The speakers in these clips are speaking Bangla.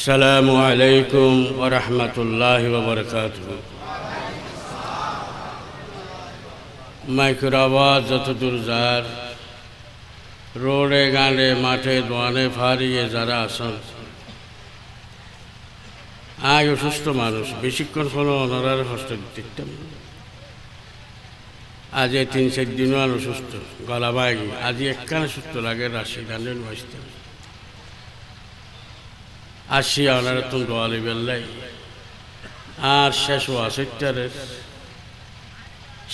আসসালামু আলাইকুম ওরহমতুল্লাহ বরকাত মাইকের আওয়াজ যতদূর যার, রোডে গাঁড়ে মাঠে দোয়ানে ফারিয়ে যারা আসেন আজ অসুস্থ মানুষ, বেশিক্ষণ কোনো অনারার হস্টেল দিতাম আজ তিন চার দিনও অসুস্থ, গলা বাইগি আজি একখানে সুস্থ লাগে রাশি গানের বাঁচতাম আসি ওনারা তুমি দোয়ালি বেল্লাই আর শেষ হওয়া সত্তরের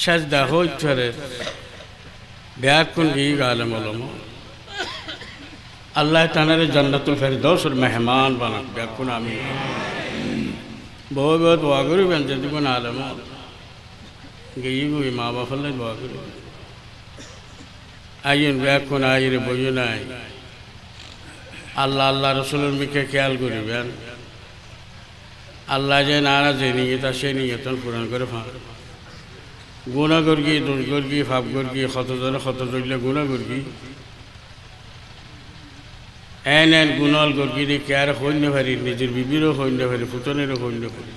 শেষ দেহ ইত্তরের ব্যাকুন গিয়ে গালে মলম আল্লাহ তানারে জান্নাতুল ফেরদৌসের মেহমান বানাক ব্যাকুন আমি। বহু বহু দোয়া করিবেন যদি কোন আলম। গিয়ে গুই মা বাফাল্লাই দোয়া করিবেন। আইন ব্যাকুন আইরে বইও নাই। আল্লাহ আল্লাহ রসুলের মুখে খেয়াল করিবেন আল্লাহ যে নারা যে নিয়ে তা সে নিয়তন পূরণ করে ফাঁক গুণা গর্গি দোষ গর্গি ফাপ গর্গি ক্ষত ধরে ক্ষত ধরলে গুণা গর্গি এন এন গুণল গর্গি দিয়ে কেয়ার সৈন্য ভারি, নিজের বিবিরও সৈন্য ভারি, ফুটনেরও সৈন্য ভারি।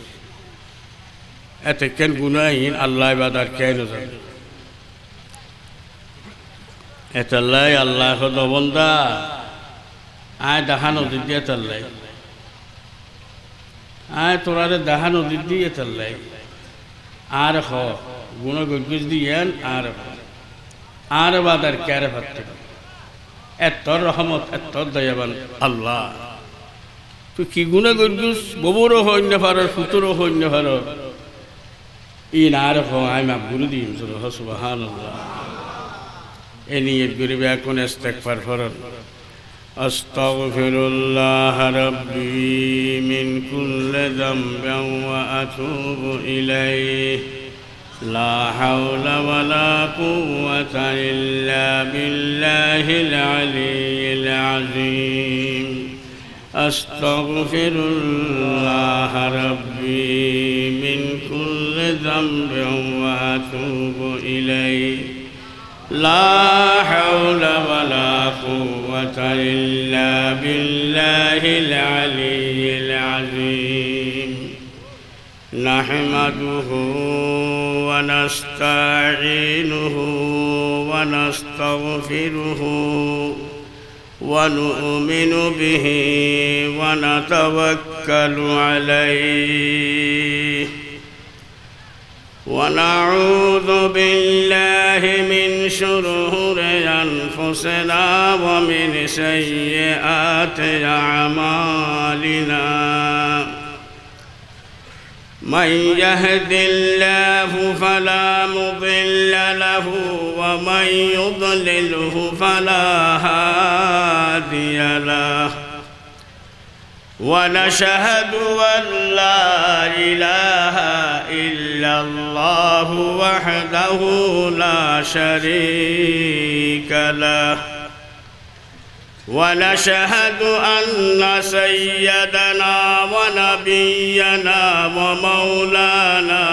এতে কেন গুণাহীন, আল্লাহ বাদার কেন জানে? এতাল্লাই আল্লাহ দবন্দা আয় দাহা নদীর দিয়ে তাল্লাই। আয় তোরারে দাহা নদীর দিয়ে তাল্লাই। আর হ, গুণ গজগুজ দিয়েন আর আর বাদার ক্যারে ভাবতে এত রহমত এত দয়াবান আল্লাহ। তুই কি গুণে গজগুজ? ববুরও হইন্য পারো ফুতুরও হইন্য পারো। ই না আর হ মা গুরু দিম আল্লাহ এ নিয়ে গরিবে এখন ইস্তেগফার ফরন أستغفر الله ربي من كل ذنب وأتوب إليه. لا حول ولا قوة إلا بالله العلي العظيم. أستغفر الله ربي من كل ذنب وأتوب إليه. لا حول ولا قوة إلا بالله العلي العظيم. نحمده ونستعينه ونستغفره ونؤمن به ونتوكل عليه. ونعوذ بالله من شرور أنفسنا ومن سيئات أعمالنا. من يهد الله فلا مضل له ومن يضلله فلا هادي له. ونشهد أن لا إله إلا الله وحده لا شريك له. ونشهد أن سيدنا ونبينا ومولانا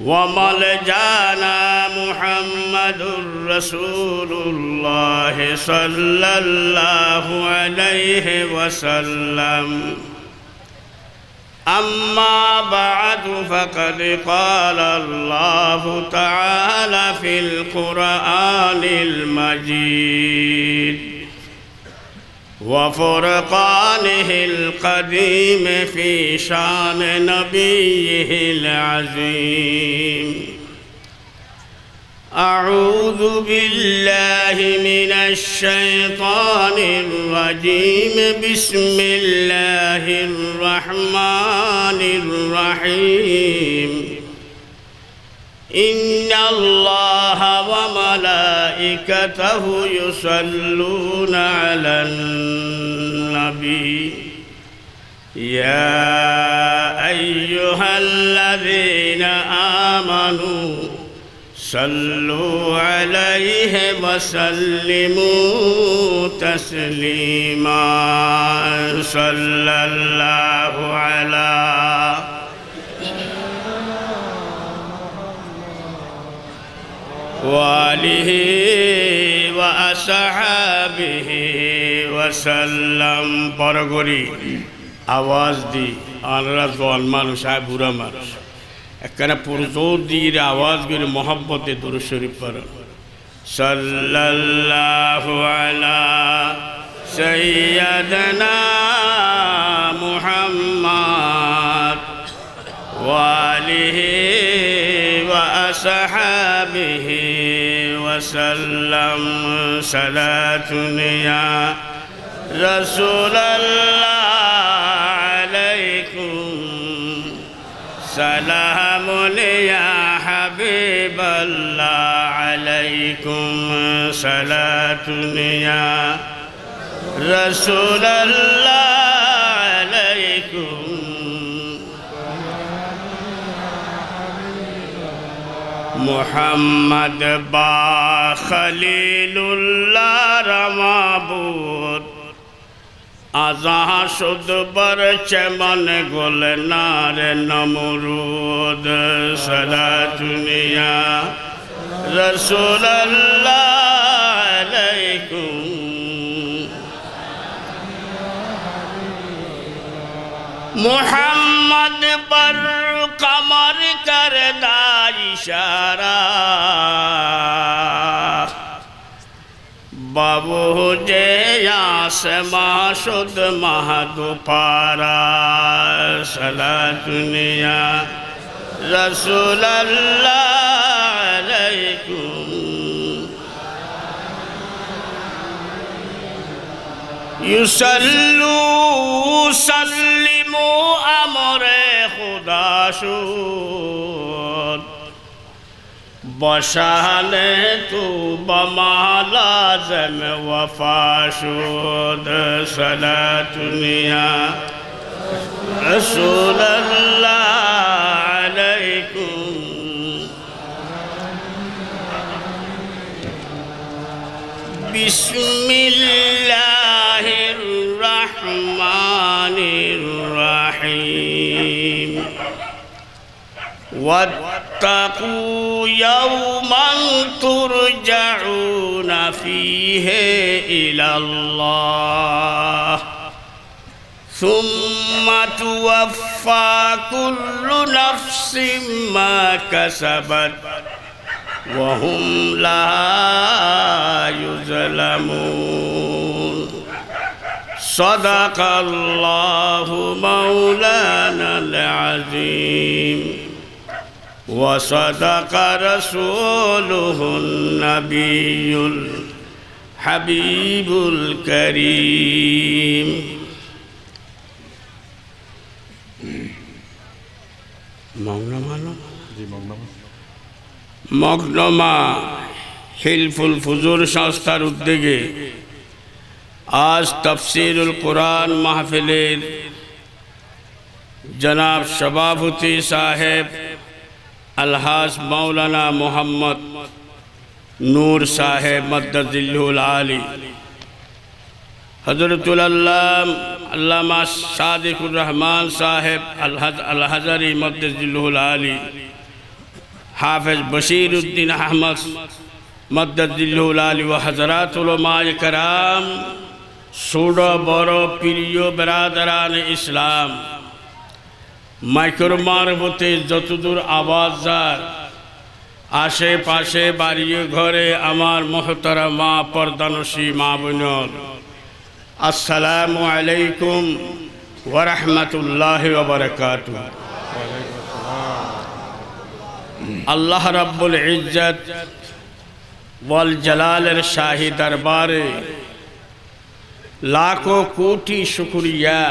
وملجانا محمد رسول الله صلى الله عليه وسلم. أما بعد فقد قال الله تعالى في القرآن المجيد وفرقانه القديم في شان نبيه العظيم. أعوذ بالله من الشيطان الرجيم. بسم الله الرحمن الرحيم. إن الله وملائكته يصلون على النبي. يا أيها الذين آمنوا صلوا عليه وسلموا تسليما صلى الله على وآله وأصحابه وسلم বড়গরি আওয়াজ দি আনরা জল মানুষ আয় বুড়া মানুষ একখানে পুরজোর দিয়ে আওয়াজ করে মহাব্বতে দুরু শরীফ পড়ো। সাল্লাল্লাহু আলা সাইয়্যিদানা মুহাম্মদ ওয়া السلام يا حبيب الله عليكم صلاة يا رسول الله عليكم. محمد با خليل الله رمابو আজাহ শুদ বর চমন গোল নার নমরুদ। সলা দুনিয়া রসুল্লাহ আলাইকুম। মোহাম্মদ বর কমর করদা ইশারা। বাবু যে سما شد مہدو پارا صلاة دنیا رسول اللہ علیکم۔ یسلو سلمو امر خدا شد بشانه تو بما لازم وفا شد صلاة يا رسول الله عليكم بسم الله واتقوا يوما ترجعون فيه إلى الله ثم توفى كل نفس ما كسبت وهم لا يظلمون صدق الله مولانا العظيم وصدق رسوله النبي الحبيب الكريم মগ্ন মানো মগ্নমা হিলফুল ফুজুর সংস্থার উদ্যোগে আজ তফসিরুল কোরআন মাহফিলের জনাব সভাপতি সাহেব আলহাস মৌলানা মোহাম্মদ নূর সাহেব মদ্দুল আলী হজরতুল আল্লাম আল্লামা সাদিকুর রহমান সাহেব আলহাজ আলহাজারি মদ্দুল আলী হাফেজ বশির উদ্দিন আহমদ মদ্দুল আলী ও হজরাত উলমায় কারাম ছোট বড় প্রিয় বেরাদারান ইসলাম মাইক্র মারবতে যতদূর আওয়াজ যার, আশেপাশে বাড়ি ঘরে আমার মহতরা মা পর্দানসী মা বোনর। আসসালামু আলাইকুম ওরহমতুল্লাহ বরকাত আল্লাহ রাব্বুল ইজ্জত ওয়াল জালালের শাহী দরবারে লাখো কোটি শুক্রিয়া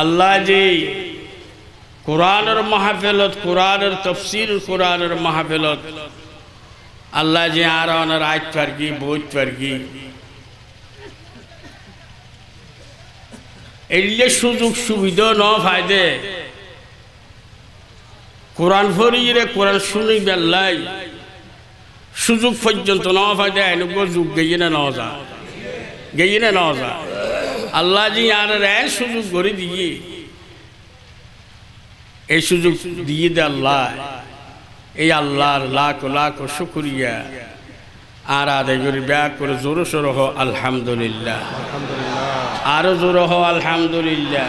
আল্লাহ জি কোরআনের মাহফিলত, কোরআনের তফসির কোরআনের মাহফিলত, আল্লাহ যে আর অনার আয় পারগি বইত পারগি এলে সুযোগ সুবিধা ন ফায়দে। কোরআন ফরিয়ে কোরআন শুনি বেল্লাই সুযোগ পর্যন্ত ন ফায়দে, এনেক যুগ গেয়ে না ন যা। গেয়ে না ন যা। আল্লাহ জি আর রে সুযোগ করে দিয়ে। এই সুযোগ দিয়ে দে আল্লাহ। এই আল্লাহর লাখ লাখ শুক্রিয়া। আর আদায় করি ব্যাগ করে জোরো সোর হো আলহামদুলিল্লাহ। আরও জোর হো আলহামদুলিল্লাহ।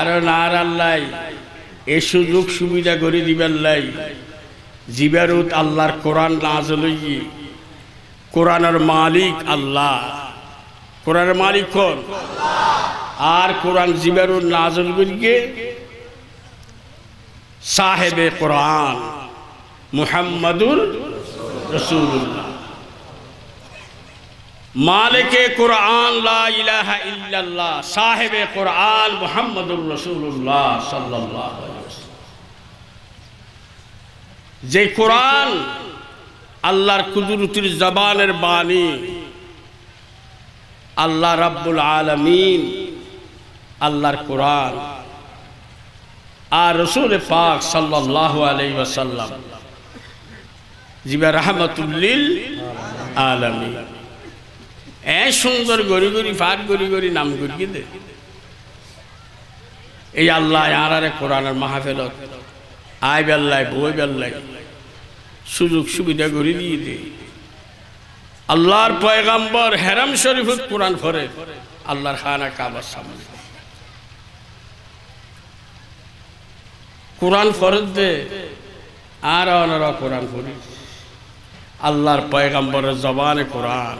আর আল্লাহ। এই সুযোগ সুবিধা করে দিবেন লাই জিবারুত আল্লাহর কোরআন নাজলই কোরআনের মালিক আল্লাহ। কোরআনের মালিক কোন? আর কোরআন জিবারুল নাজল করিয়ে সাহেবে কোরআন মুহাম্মাদুর রসুল্লাহ মালিকে কোরআন লা সাহেবে কোরআন মুহাম্মাদুর রসুল্লাহ সাল্লাল্লাহু যে কোরআন আল্লাহর কুদরতির জবানের বাণী আল্লাহ রাব্বুল আলামিন, আল্লাহর কোরআন আর রসুল পাক সাল্লাহ আলাই ওয়াসাল্লাম। জিবা রহমতুল্লিল আলমী এ সুন্দর গড়ি গড়ি, ফাট গড়ি গড়ি নাম করিয়ে দে? এই আল্লাহ আর আরে কোরআনের মাহফেলত, আয় বেল্লাই বই বেল্লাই সুযোগ সুবিধা করে দিয়ে দে। আল্লাহর পয়গাম্বর হেরাম শরীফুত কোরআন ফরে আল্লাহর খানা কাবার সামনে। কোরআন ফরজ দে, আর অনারা কোরআন পড়ি। আল্লাহর পয়গাম্বরের জবানে কোরআন।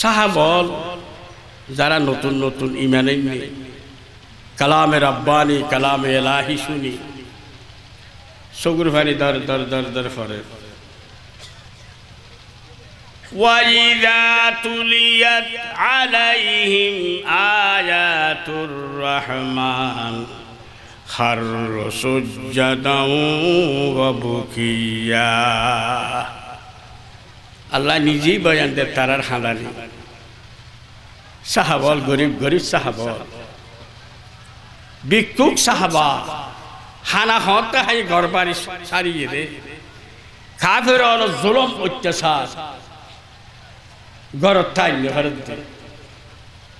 সাহাবল যারা নতুন নতুন ইমানে কালামে রাব্বানি, কালামে এলাহি শুনি। সগুর ভানি দর দর দর দর ফরে وإذا تليت عليهم آيات الرحمن خروا سجدا وبكيا আল্লাহ নিজেই বয়ান দেব তারার হাঁদানি সাহাবল গরিব গরিব সাহাবল ভিক্ষুক সাহাবা হানা হতে হাই ঘর বাড়ি সারিয়ে দে। কাফের হলো জুলম, অত্যাচার। ঘরত থাই ঘরত দে।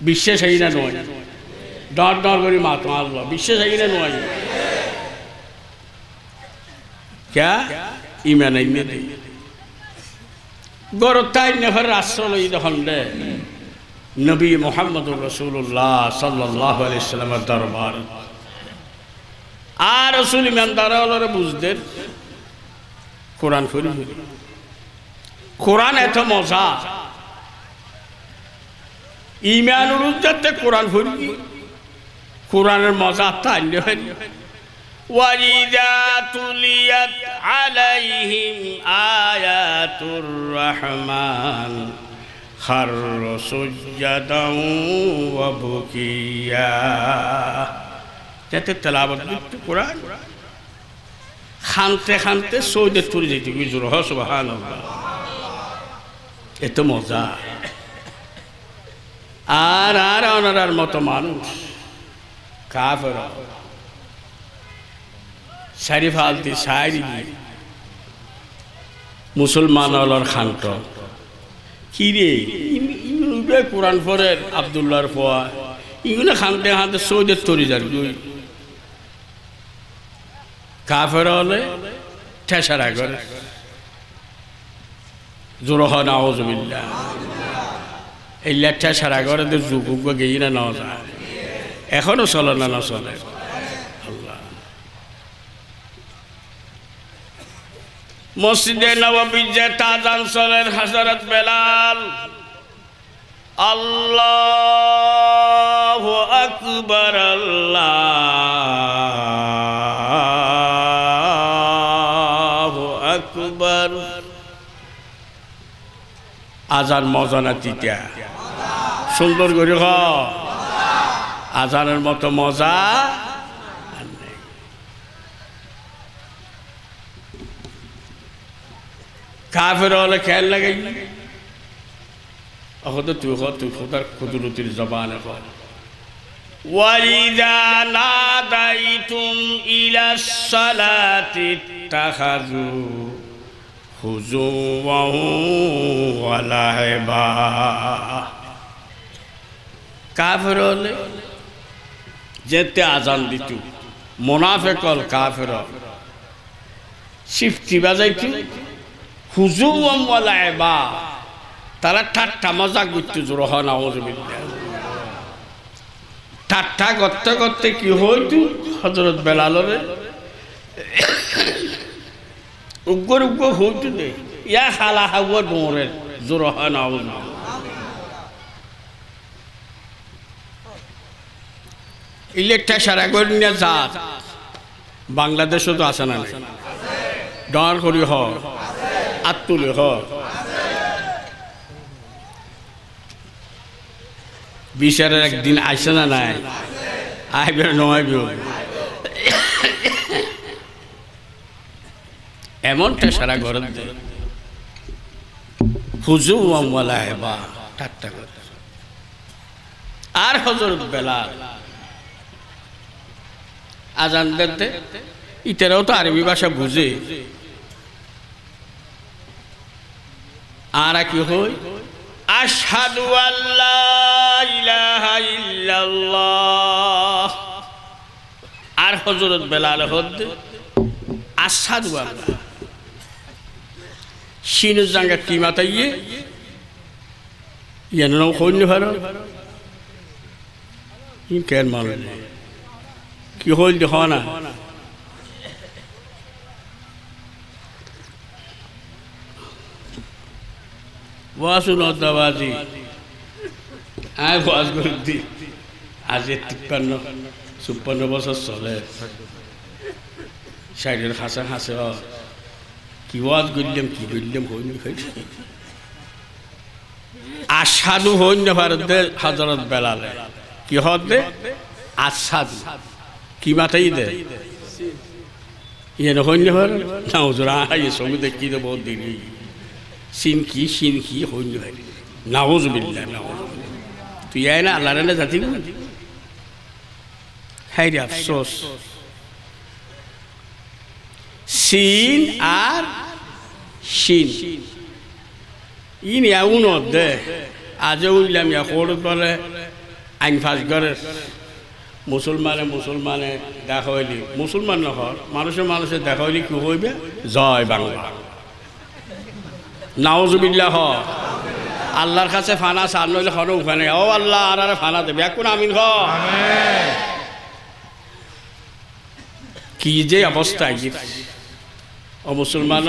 বিশ্বাস হই না নয়। ডর ডর করি মাত মারল। বিশ্বাস হই না নয়। ক্যা? ইমান থাই ঘর রাষ্ট্র লই দখন দে। নবী মোহাম্মদ রসুল্লাহ সাল্লাহ আলাইসালামের দরবার। আর রসুল ইমানদার হলরে বুঝদের কোরআন ফুরি ফুরি কোরআন এত মজা ইমানুর উজ্জাতে কোরআন ফুরি কোরআনের মজা তাই وإذا تليت عليهم آيات الرحمن خروا سجدا وبكيا যাতে করতে কোরআন খানতে খানতে সৌদে তুলে যেতে গুজর হসবাহান এত মজা। আর আর ওনার মতো মানুষ। কাফের। সারি ফালতি সারি। মুসলমান অলর খান্ত। কি রে? ইগুলো কোরআন ফরের আবদুল্লাহর ফোয়া ইগুলো খানতে খানতে সৌদের তরি যার কাফের হলে ঠেসারা করে। জোর হয় না আওজবিল্লা এই লেঠা সারা করে তো যুগ গেই না যায় এখনও চলে না না চলে। আল্লাহ। মসজিদে নববী যে তাজান চলেন হাজরত বেলাল। আল্লাহ আকবর, আল্লাহ। আজান মজা না তিতা সুন্দর করে হ আজানের মতো মজা আর নেই কাফের হলে খেয়াল লাগাই অহত তুই হ তুই খোদার কুদরতির জবানে কর وإذا ناديتم إلى الصلاة اتخذوا خزوا ولعبا কাফের হলে যেতে আজান দিত মোনাফেকল কাফের সিফটি বাজাইত হুজু বা তারা ঠাট্টা মজা করতে জোর হন আউজবিল্লা ঠাট্টা করতে করতে কি হইত হজরত বেলালরে উগ্র উগ্র হইত দে। ইয়া খালা হাওয়ার ডোরের জোর হন আউজবিল্লা ইলেকট্রা সারা করে নিয়ে জাত বাংলাদেশও তো আছে না ডর করি হ। আত্মুলি হ। বিচারের একদিন আসে না নাই? আইবে নয় এমনটা সারা ঘরের হুজু আর হজরত বেলাল। আজান দিতে ইতারাও তো আরবি ভাষা বুঝে। আর কি হই আশহাদু আল্লাহ আর হযরত বেলাল হদ আল্লাহ। শিনু জাঙ্গা কি মাতাইয়ে ইয়ানো নাম কইনি ভালো ইন কেন মালুম কি হইল দেখ না ওয়াসুন দাবাজি আয় ওয়াজ করে দি আজ তিপ্পান্ন চুপ্পান্ন বছর চলে সাইডের হাসা হাসে অ কি করলাম কি করলাম হইনি আসাদু হইন ভারত হজরত বেলালে। কি দে? আসাদু কি মাথাই দে? ইয়ে হইন ভার না হুজুর আই সঙ্গে দেখি তো বহুত সিন কি সিন কি, হইন ভাই। নাওজ বিল্লাহ তুই আয় না আল্লাহ জাতি হ্যাঁ রে আফসোস। সিন আর শিন ইন দে আজও উইলাম ইয়া কোড় বলে আইন ফাঁস করে মুসলমানে মুসলমানে দেখা হইলি মুসলমান নহর মানুষে মানুষে দেখা হইলি কি হইবে জয় বাংলা নাওজুবিল্লাহ আল্লাহর কাছে ফানা চার নইলে হর ওখানে ও আল্লাহ আর আর ফানা দেবে। এখন আমিন হ কি যে অবস্থা ও মুসলমান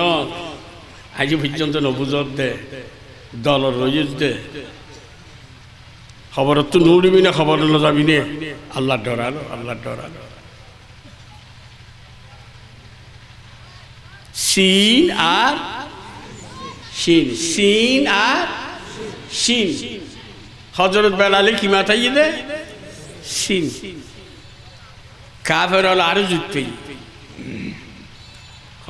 আজি পর্যন্ত নবুজত দে দলর রইজ দে। খবরত তো নৌড়িবি না খবর না যাবি নে? আল্লাহ ডরালো আল্লাহ ডরালো সিন আর শিন সিন আর শিন হজরত বেলালে কি মাথাই দে? সিন কাফের হল আরও জুটতেই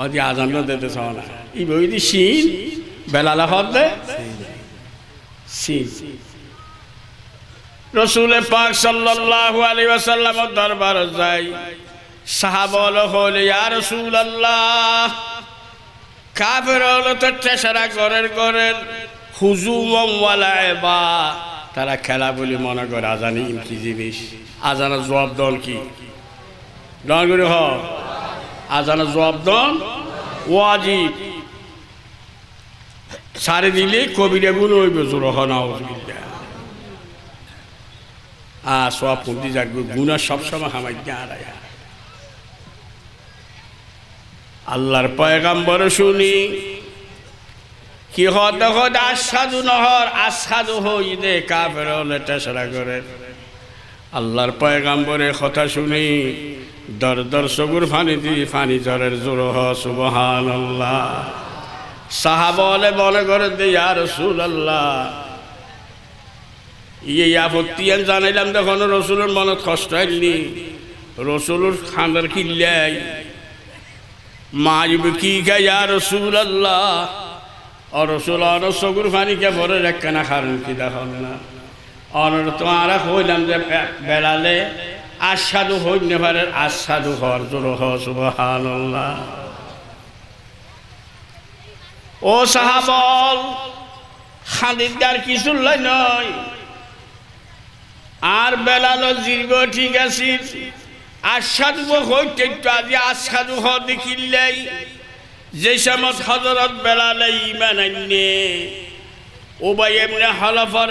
হদি আজান দিতে চাও না। এই বই দি সিন, বেলালে হদ দে সিন। রসুল পাক সাল্লাল্লাহু আলাইহি ওয়াসাল্লাম দরবার যাই। সাহাবল হল ইয়া রসুল আল্লাহ কাফের হলো তো টেসারা ঘরের ঘরের হুজুমওয়ালা বা তারা খেলা বলে মনে করে, আজানি কি জিনিস। আজানের জবাব দল কি? দন করে হ। আজানের জবাব দন। ওয়াজিব। সারে দিলে কবিরে গুণ হইব জোর হন আ সব পন্থী যাকবে গুণা সবসময় দাঁড়ায় আল্লাহর পয়গাম্বর শুনি কি হত নহর আসাদু হই দে কাফের করে। আল্লাহর পয়গাম্বরে কথা শুনি দর সগুর ফানি দি ফানি ঝরের জোর হ সুবহান আল্লাহ সাহাবলে মনে করে দে আর রসুল আল্লাহ ইয়ে আপত্তি জানাইলাম দেখুন রসুলের মনত কষ্ট হয়নি। রসুলের খান্দার কিল্লাই মারিব কি গায়া রসুল আল্লাহ ও রসুল অন সগুর ফানিকে বড় রেখানা খারুন কি দেখুন না। অনর তোমারা কইলাম যে বেড়ালে আস্বাদু হইনে পারে আস্বাদু হর জোর হ, সুবহানাল্লাহ। ও সাহাবল খালিদার কিছু লাই নয় আর বেলালো জিরব ঠিক আছে। আস্বাদু হইতে আজি আস্বাদু হ দেখিলাই যে সময় হজরত বেলালে ইমান আইনে ও ভাই এমনি হলফর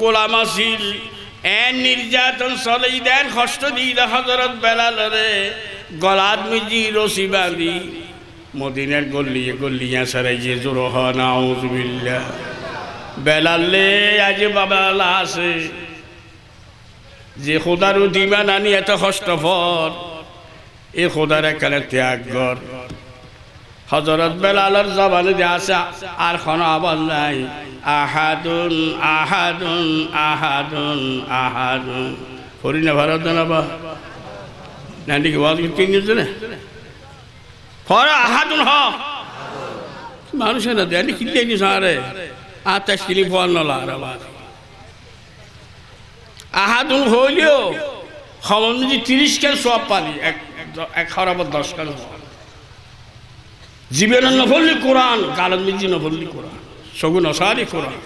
গোলাম আসিল এন নির্যাতন চলেই দেন, কষ্ট দিল হজরত বেলালরে। গলাত মিজি রসি বাঁধি। মদিনের গল্লিয়ে গল্লিয়া সারাই যে জোর হনাউজবিল্লা বেলালে আজ বাবা আছে যে খোদার উদিমা নানি, এত কষ্ট ফর এ খোদার একালে ত্যাগ কর। হজরত বেলালের জবানে যে আছে, আর কোনো আওয়াজ নাই। আহাদুন আহাদুন আহাদুন আহাদুন করি না ভারত জানাবা না ঠিক ওয়াজ কিন দিচ্ছে না ফরা আহাদুন হ মানুষের না দেয় কিনলে নি সারে? আত্মা কিনি ফল নলা আর আহাদুন হইলেও খবর যদি তিরিশ কেন সব পালি, এক এক খরাবত দশ কেন জীবনের নফল্লি কোরআন, গালত মিজি নফল্লি কোরআন। সগুন অসারি কোরআন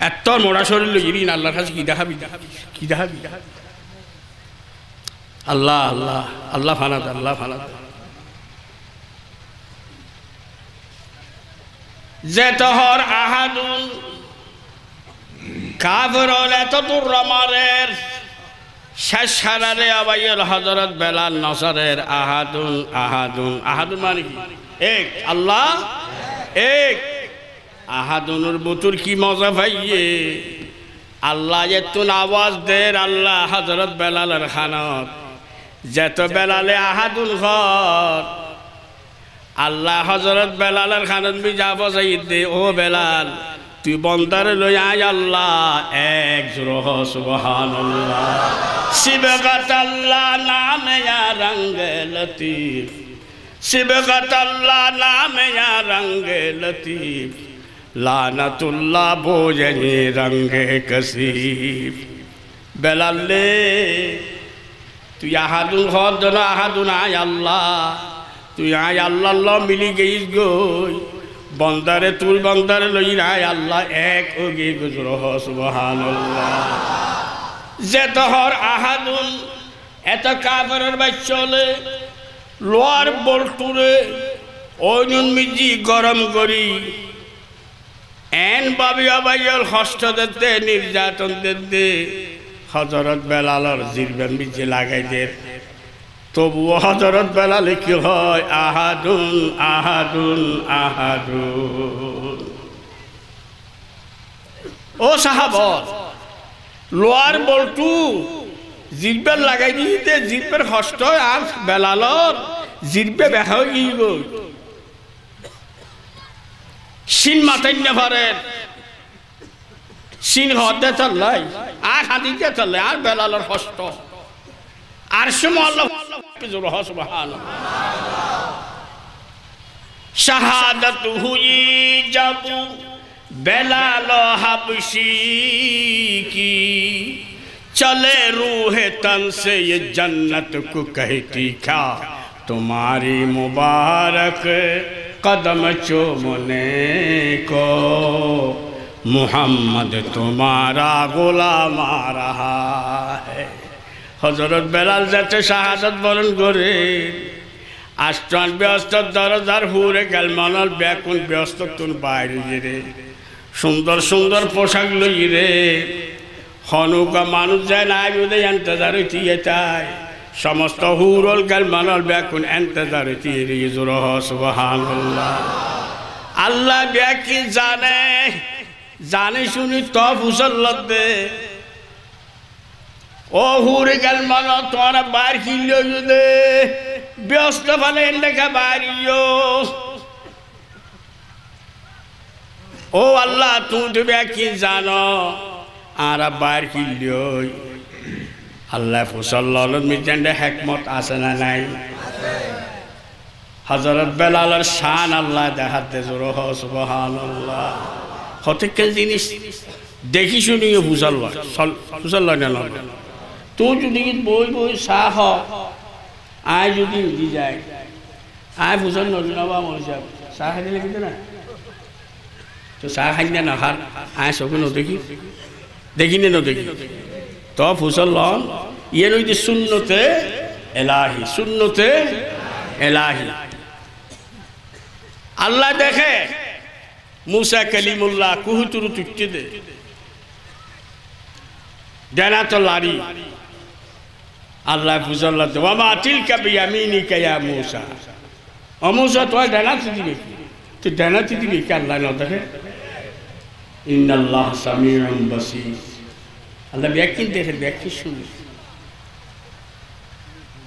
এত মোড়া শরীর ইরিন আল্লাহর কাছে কি দেখাবি? কি দেখাবি? আল্লাহ আল্লাহ আল্লাহ ফানাদ আল্লাহ ফানাদ যে তহর আহাদুন কাফর এত দূর রমারের শেষ সারারে আবাইয়ের হজরত বেলাল নসরের আহাদুন আহাদুন আহাদুন মানে কি? এক, আল্লাহ এক। আহাদুনুর বুতুর কি মজা ভাইয়ে। আল্লাহ যেতুন আওয়াজ দের আল্লাহ হজরত বেলালের খানত। যেত বেলালে আহাদুন ঘর। আল্লাহ হজরত বেলালের খানত বি যাব দে, ও বেলাল, তুই বন্দারে লই আয় আল্লাহ, এক জোরহ সুবহানাল্লাহ। শিবগত আল্লাহ নামে রঙ্গ লতিফ। শিবগত আল্লাহ নামে ইয়া রঙ্গ লতিফ লানতুল্লাহ ভোজনে রঙ্গে কসিফ। বেলালে তুই আহাদুন হদ না আহাদুন আয় আল্লাহ, তুই আয় আল্লাহ আল্লাহ মিলি গেইস গই। বন্দারে তুই বন্দারে লই আয় আল্লাহ, এক ও গে গুজর সুবহানাল্লাহ। যে তহর আহাদুন, এত কাফের বাচ্চলে লোয়ার বল্টুরে ওইনুন মিজি গরম করি। এন বাবি আবাইল হস্ত দিতে নির্যাতন দিতে হজরত বেলালর জিরবেন মিজি লাগাই দে। তবুও হজরত বেলালে কি হয়? আহাদুন আহাদুন আহাদুন। ও সাহাবর লোয়ার বল্টু জিরবের লাগাই দিতে জিরবের হস্ত আর বেলালর জিরবে বেহা গিয়ে সিন মাথায় নেভারের সিন হদে চললাই, আর হাতিতে চললে আর বেলালর হস্ত আর সময় আল্লাহ জোর হসবাহান শাহাদত হুই জব বেলাল হাবশি কি चले रूह तन से ये जन्नत को कहती क्या तुम्हारी मुबारक कदम चूमने को मोहम्मद तुम्हारा गुलाम आ रहा है হজরত বেলাল যাতে শাহাদত বরণ করে আষ্টন ব্যস্ত দরজার হুরে গেল মনল ব্যাকুন ব্যস্ত তুন বাইরে রে সুন্দর সুন্দর পোশাক লই রে হনুকা মানুষ যায় না আগে এন্তজার হইতে তাই সমস্ত হুরল গেল, মনল ব্যাকুন এন্তজার হইতে আল্লাহ ব্যাকি জানে, জানি শুনি তফ উসল্লত দে। ও হুরে গেল মন তোরা বার কিলো দে। ব্যস্ত ফলে লেখা বাড়িও ও আল্লাহ, তুমি তুমি কি জানো। আর বাইর কিনলিওই আল্লাহ ফুসল্লাল মিজান্ডে হেকমত আছে না নাই? হজরত বেলালের শান আল্লাহ দেখাতে জোর জিনিস দেখি শুনি ফুসল্লা ফুসল্লা না তুই যদি বই বই চাহ আয় যদি দি যায় আয় ফুসল নজনাবা মরে যাব। খাই দিলে না তো চাহ খাই না নাখার আয় চকু নদেখি। দেখি নে নদেখি তো ফুসল লন ইয়ে রইতে শূন্যতে এলাহি শূন্যতে এলাহি। আল্লাহ দেখে, মুসা কালিমুল্লাহ কুহুতুরু তুকতে দে। দেনা তো লারি। আল্লাহ ফুজল্লা দে বাবা আতিল কাবি আমিনি কায়া মুসা। ও মুসা তোর দেনা তো দিবে তুই তো দিবি কি? আল্লাহ না দেখে। ইন্নাল্লাহ সামিউন বাসীর। আল্লাহ ব্যাখ্যা দেখে ব্যাখ্যা শুনি।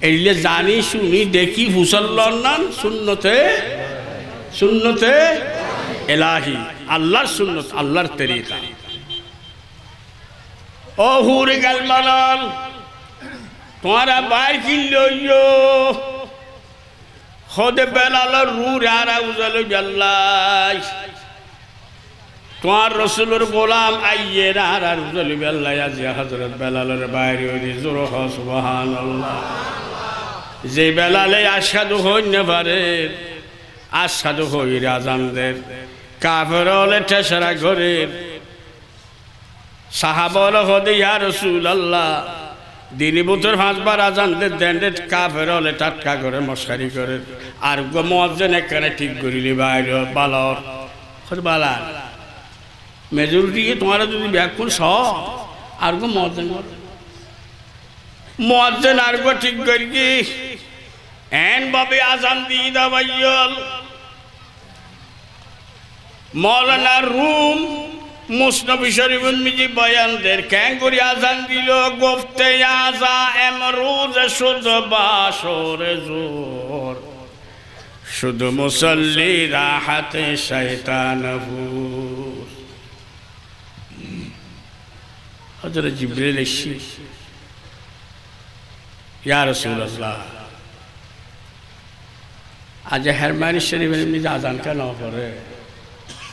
এইলে জানি শুনি, দেখি ফুসল্লন নান শূন্যতে শূন্যতে এলাহি, আল্লাহর সুন্নত, আল্লাহর তরিকা। ও হুরে গাল মালাল, তোমারা বাইর কিনলো হদে বেলাল, রুর আর উজাল জাল্লাই তোমার রসুলের গোলাম আইয়ে আর আর উজাল বেল্লাই হজরত বেলালের বাইরে ওই জোর যে বেলালে আসাদু হই না পারে আসাদু হই রাজানদের কাফের হলে ঠেসরা ঘরের সাহাবল হদে, ইয়া রসুল আল্লাহ দিনী বুতর পাঁচবার আজানদের দেন্ডে কাফের হলে টাটকা করে মশারি করে। আর গো মজ্জেন এখানে ঠিক করিলি বাইর বালর বালা। মেজরিটি তোমার যদি ব্যাকুল স আর গো মজ্জেন মজ্জেন আর গো ঠিক করি কি? এন বাবে আজান দিয়ে দাবাইল মৌলানা রুম মুসনবী শরীফুল মিজি বয়ানদের ক্যাং করি আজান দিল, গোফতে আজা এমরুজ শুধু বাসর জোর। শুধু মুসল্লি রাহাতে শৈতান হজরত জিব্রিল এসছি ইয়া রাসূলুল্লাহ আজ হেরমানি শরীফের মিজি আজান কেন করে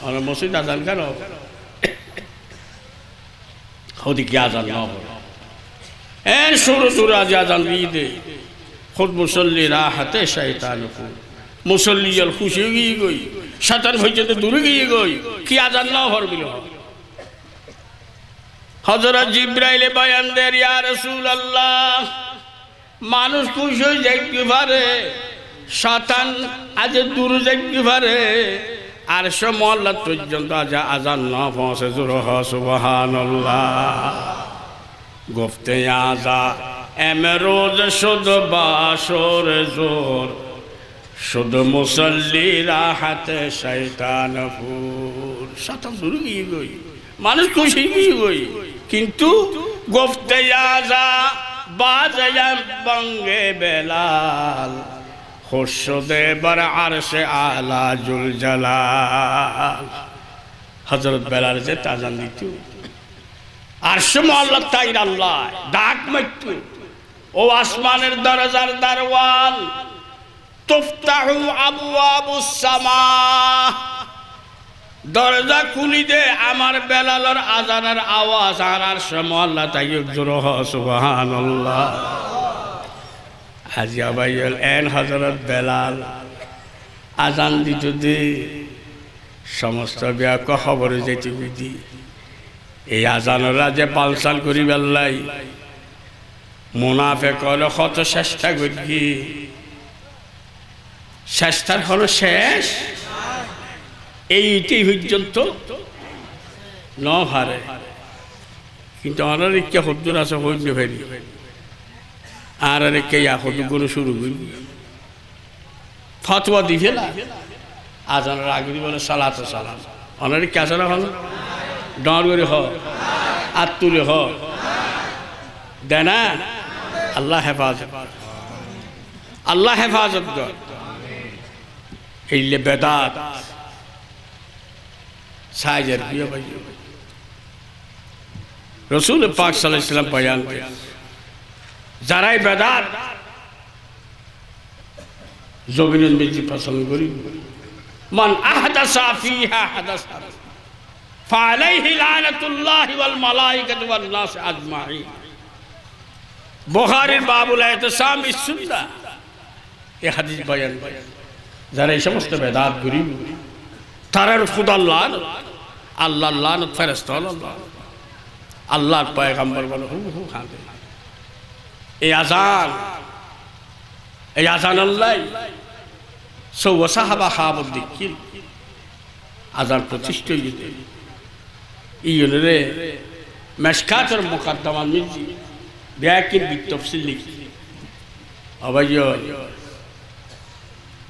আর মসজিদ আজান কেন ওদিকে আজান না হবে এন সরু সরু আজ আজান দিয়ে খুদ মুসল্লি রাহাতে শৈতান মুসল্লি জল খুশি গিয়ে গই সাতান ভৈজতে দূরে গিয়ে গই কি আজান না হর বিল হজরত জিব্রাইলে বয়ান দের ইয়া রাসূলুল্লাহ, মানুষ খুশি হয়ে যাইতে পারে সাতান আজ দূর যাইতে পারে, আর সে মহল্লা পর্যন্ত আজ আজান না পৌঁছে জোর সুবহান গুফতে আজা, এম রোজ শুধ বাসর জোর, শুধু মুসল্লি রাহাতে শৈতান ফুর। সাতাম দূর গিয়ে গই, মানুষ খুশি গিয়ে গই। কিন্তু গুফতে বঙ্গে বেলাল খুশদেবর আরশে আলা জুল জালাল। হজরত বেলাল যে তাজান দিত আরশে মোহাল্লা তাইর আল্লাহ, ডাক মৃত্যু ও আসমানের দরজার দারওয়ান তুফতাহু আবওয়াবুস সামা। দরজা খুলি দে, আমার বেলালর আজানের আওয়াজ আর আরশে মোহাল্লা তাই জোর সুবহানাল্লাহ। হাজিয়া বাইল এন হজরত বেলাল, আজান দিত দে, সমস্ত ব্যাক খবরে যেতে বুঝি এই আজানরা যে পালসাল করি বেল্লাই। মুনাফে কলে কত চেষ্টা করি চেষ্টার হলো শেষ। এইটি পর্যন্ত ন হারে। কিন্তু আমার ইচ্ছা হদ্দুর আছে হইতে ফেরি আর আরে কে হদু করে শুরু করি ফতোয়া দিছে না আজানের আগে বলে সালাত সালাম অনারে কে আসলে হল ডর করে হ আর হ। দেনা? আল্লাহ হেফাজত। আল্লাহ হেফাজত কর। এইলে বেদাত। ষাট রুপিয়া পাইও রসুল পাক সাল্লাম বয়ান যারাই বেদার জবিনুল মির্জি পছন্দ করি, মান আহদাসা ফিহা হাদাসা ফালাইহি লানাতুল্লাহি ওয়াল মালাইকাতু ওয়ান নাস আজমাইন। বুখারীর বাবুল ইতিসাম বিস সুন্নাহ। এই হাদিস বয়ান যারা এই সমস্ত বেদাত গরিব তারার লানত আল্লাহ লানত ফেরেস্তা আল্লাহ। আল্লাহর পয়গম্বর বলে খাঁদে এই আজান এই আজান আল্লাহ। সৌ সাহাবা খাবুদ্দিন আজান প্রতিষ্ঠিত ইউনরে মেশকাতের মুকদ্দমা মিলছি দেখেন বিতফসিল লিখি অবৈয়।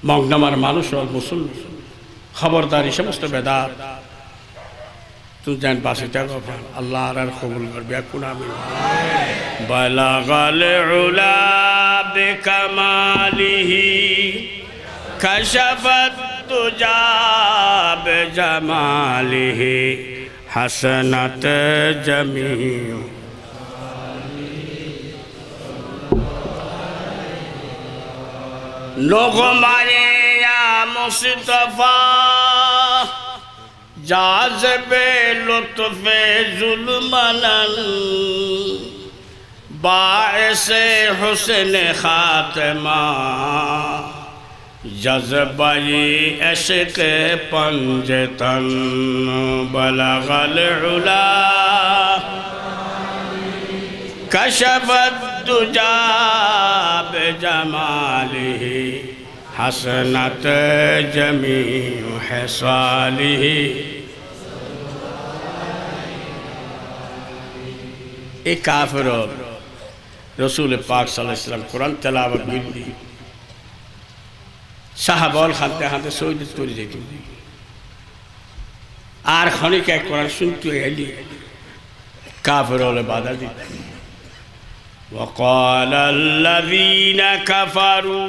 মগনামার মানুষ ও মুসলমান খবরদার, সমস্ত বেদাত। তুমি জান বাসে থাকো আল্লাহ আর কবুল করবে কোন আমি বলাগাল উলা কশফত তুজা বেজামালিহি হাসনাত জমিউ। নগমানে مصطفیٰ جازب لطف ظلملل باعث حسن خاتمہ جذبی عشق پنجتن بلغ العلا، کشف الدجا جمالی حسنت جميع حصاله এই কাফের রসুল পাক সাল্লাম কোরআন তেলাবত বিল্লি সাহাবল হাতে হাতে সৈদ করে যেত আর ক্ষণিক এক কোরআন শুনতে এলি কাফের হলে বাধা দিত وقال الذين كفروا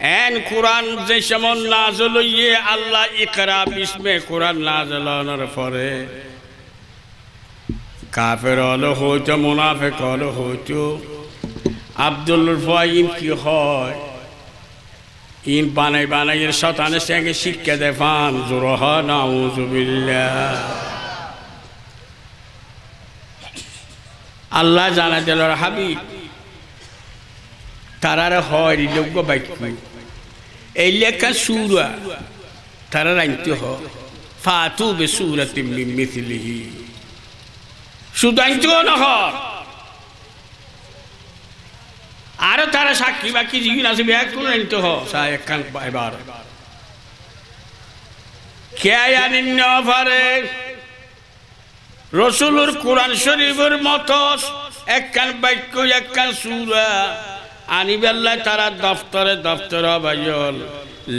এন কোরআন যে সমন নাজল ইয়ে আল্লাহ ইকরা বিস্মে কোরআন নাজলানোর পরে কাফের হলো হইতো, মুনাফেক হলো হইতো। আব্দুল্লুর ফাইন কি হয়? ইন বানাই বানাই শতানের সঙ্গে শিক্ষা দেফান জোরহ নাউজুবিল্লাহ আল্লাহ জানা দিল, হাবিব তারার হয় যোগ্য বাক্য এই লেখা সুরা তারা রাইতে হ ফাতু বে সুরাতি মিথিলিহি শুধু আইতেও না হয় আরও তারা সাক্ষী বাকি জিগিন আছে ব্যাগ করে আনতে হ সা একখান এবার আনিন পারে রসুলুর কোরআন শরীফের মতো একখান বাক্য একখান সুরা আনিবেল্লা তারা দফতরে দফতরে বাইল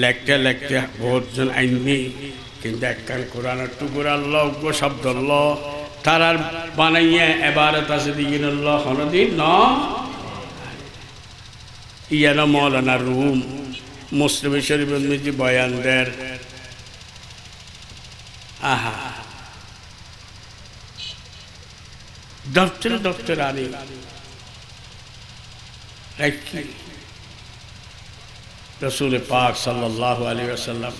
লেখতে লেখতে বহুতজন আইননি কিন্তু একখান কোরআনের টুকুরা লজ্ঞ শব্দ ল তারার বানাইয়া এবারত আছে দিগিন হনদিন ন। ইয়ানো মৌলানা রুম, মুসলিম শরীফ মিজি বয়ান দের আহা। দপ্তরে দপ্তরে আনি। রাখি রসুল পাক সাল্লাহ আলী আসাল্লাম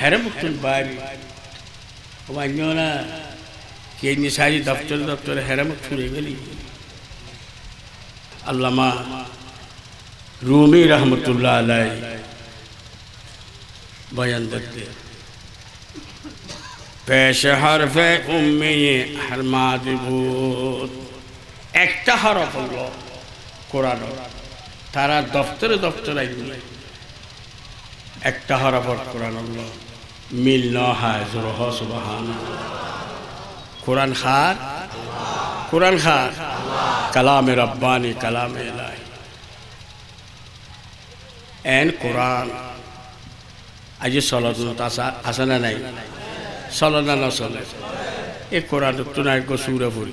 হেরমুক্তুল বাড়ি না কে নিশারি দপ্তরে দপ্তরে হেরামত ছুড়ে গেলি আল্লামা রুমি রহমতুল্লাহ আলাই বয়ান দেখতে পেশ হরফে উম্মি হরমাদিভূত একটা হরফ হল কোরআন, তারা দপ্তরে আইনি একটা হরফ কোরআন মিল ন সুবাহান কোরআন খার? কোরআন খার। কালামে রব্বানি, কালামে এলাই এন কোরআন। আজি চলত আছে না নাই? চলে না নচলে এই কোরআন তো নাই গো সুরে ফুরি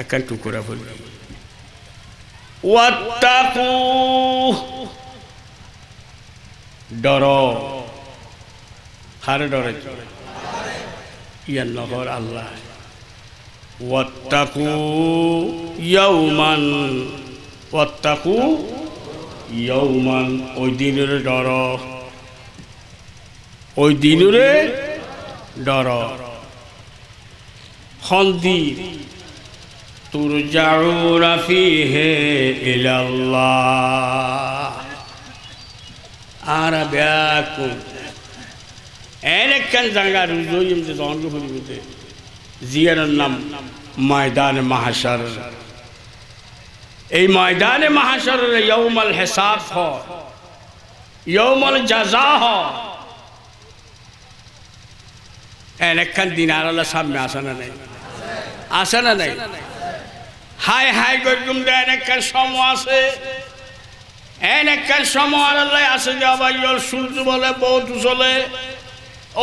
একখান টুকুরা ফুরি ওয়াত্তাকু। ডর। হারে ডরে। ইয়ার নহর আল্লাহ। ওয়াত্তাকু ইয়াউমান। ওয়াত্তাকু ইয়াউমান। ওই দিনের ডর। ওই দিনরে ডর। তুরজাউনা ফিহে ইলাল্লাহ আর ব্যাকুম এনেকখান জায়গা রুজইম যে দণ্ড ফুরিবতে জিয়ারের নাম ময়দান মাহাসার এই ময়দানে মাহাসারের ইয়ৌমাল হেসাব হয় ইয়ৌমাল জাজা হয় এনেকখান দিন আর সামনে আসে না নাই আসে না নাই হাই হাই গরগুম দে এনেকখান সময় আছে। সময় আর আল্লাহ আসে যে আবার সূর্য বলে বহুত চলে।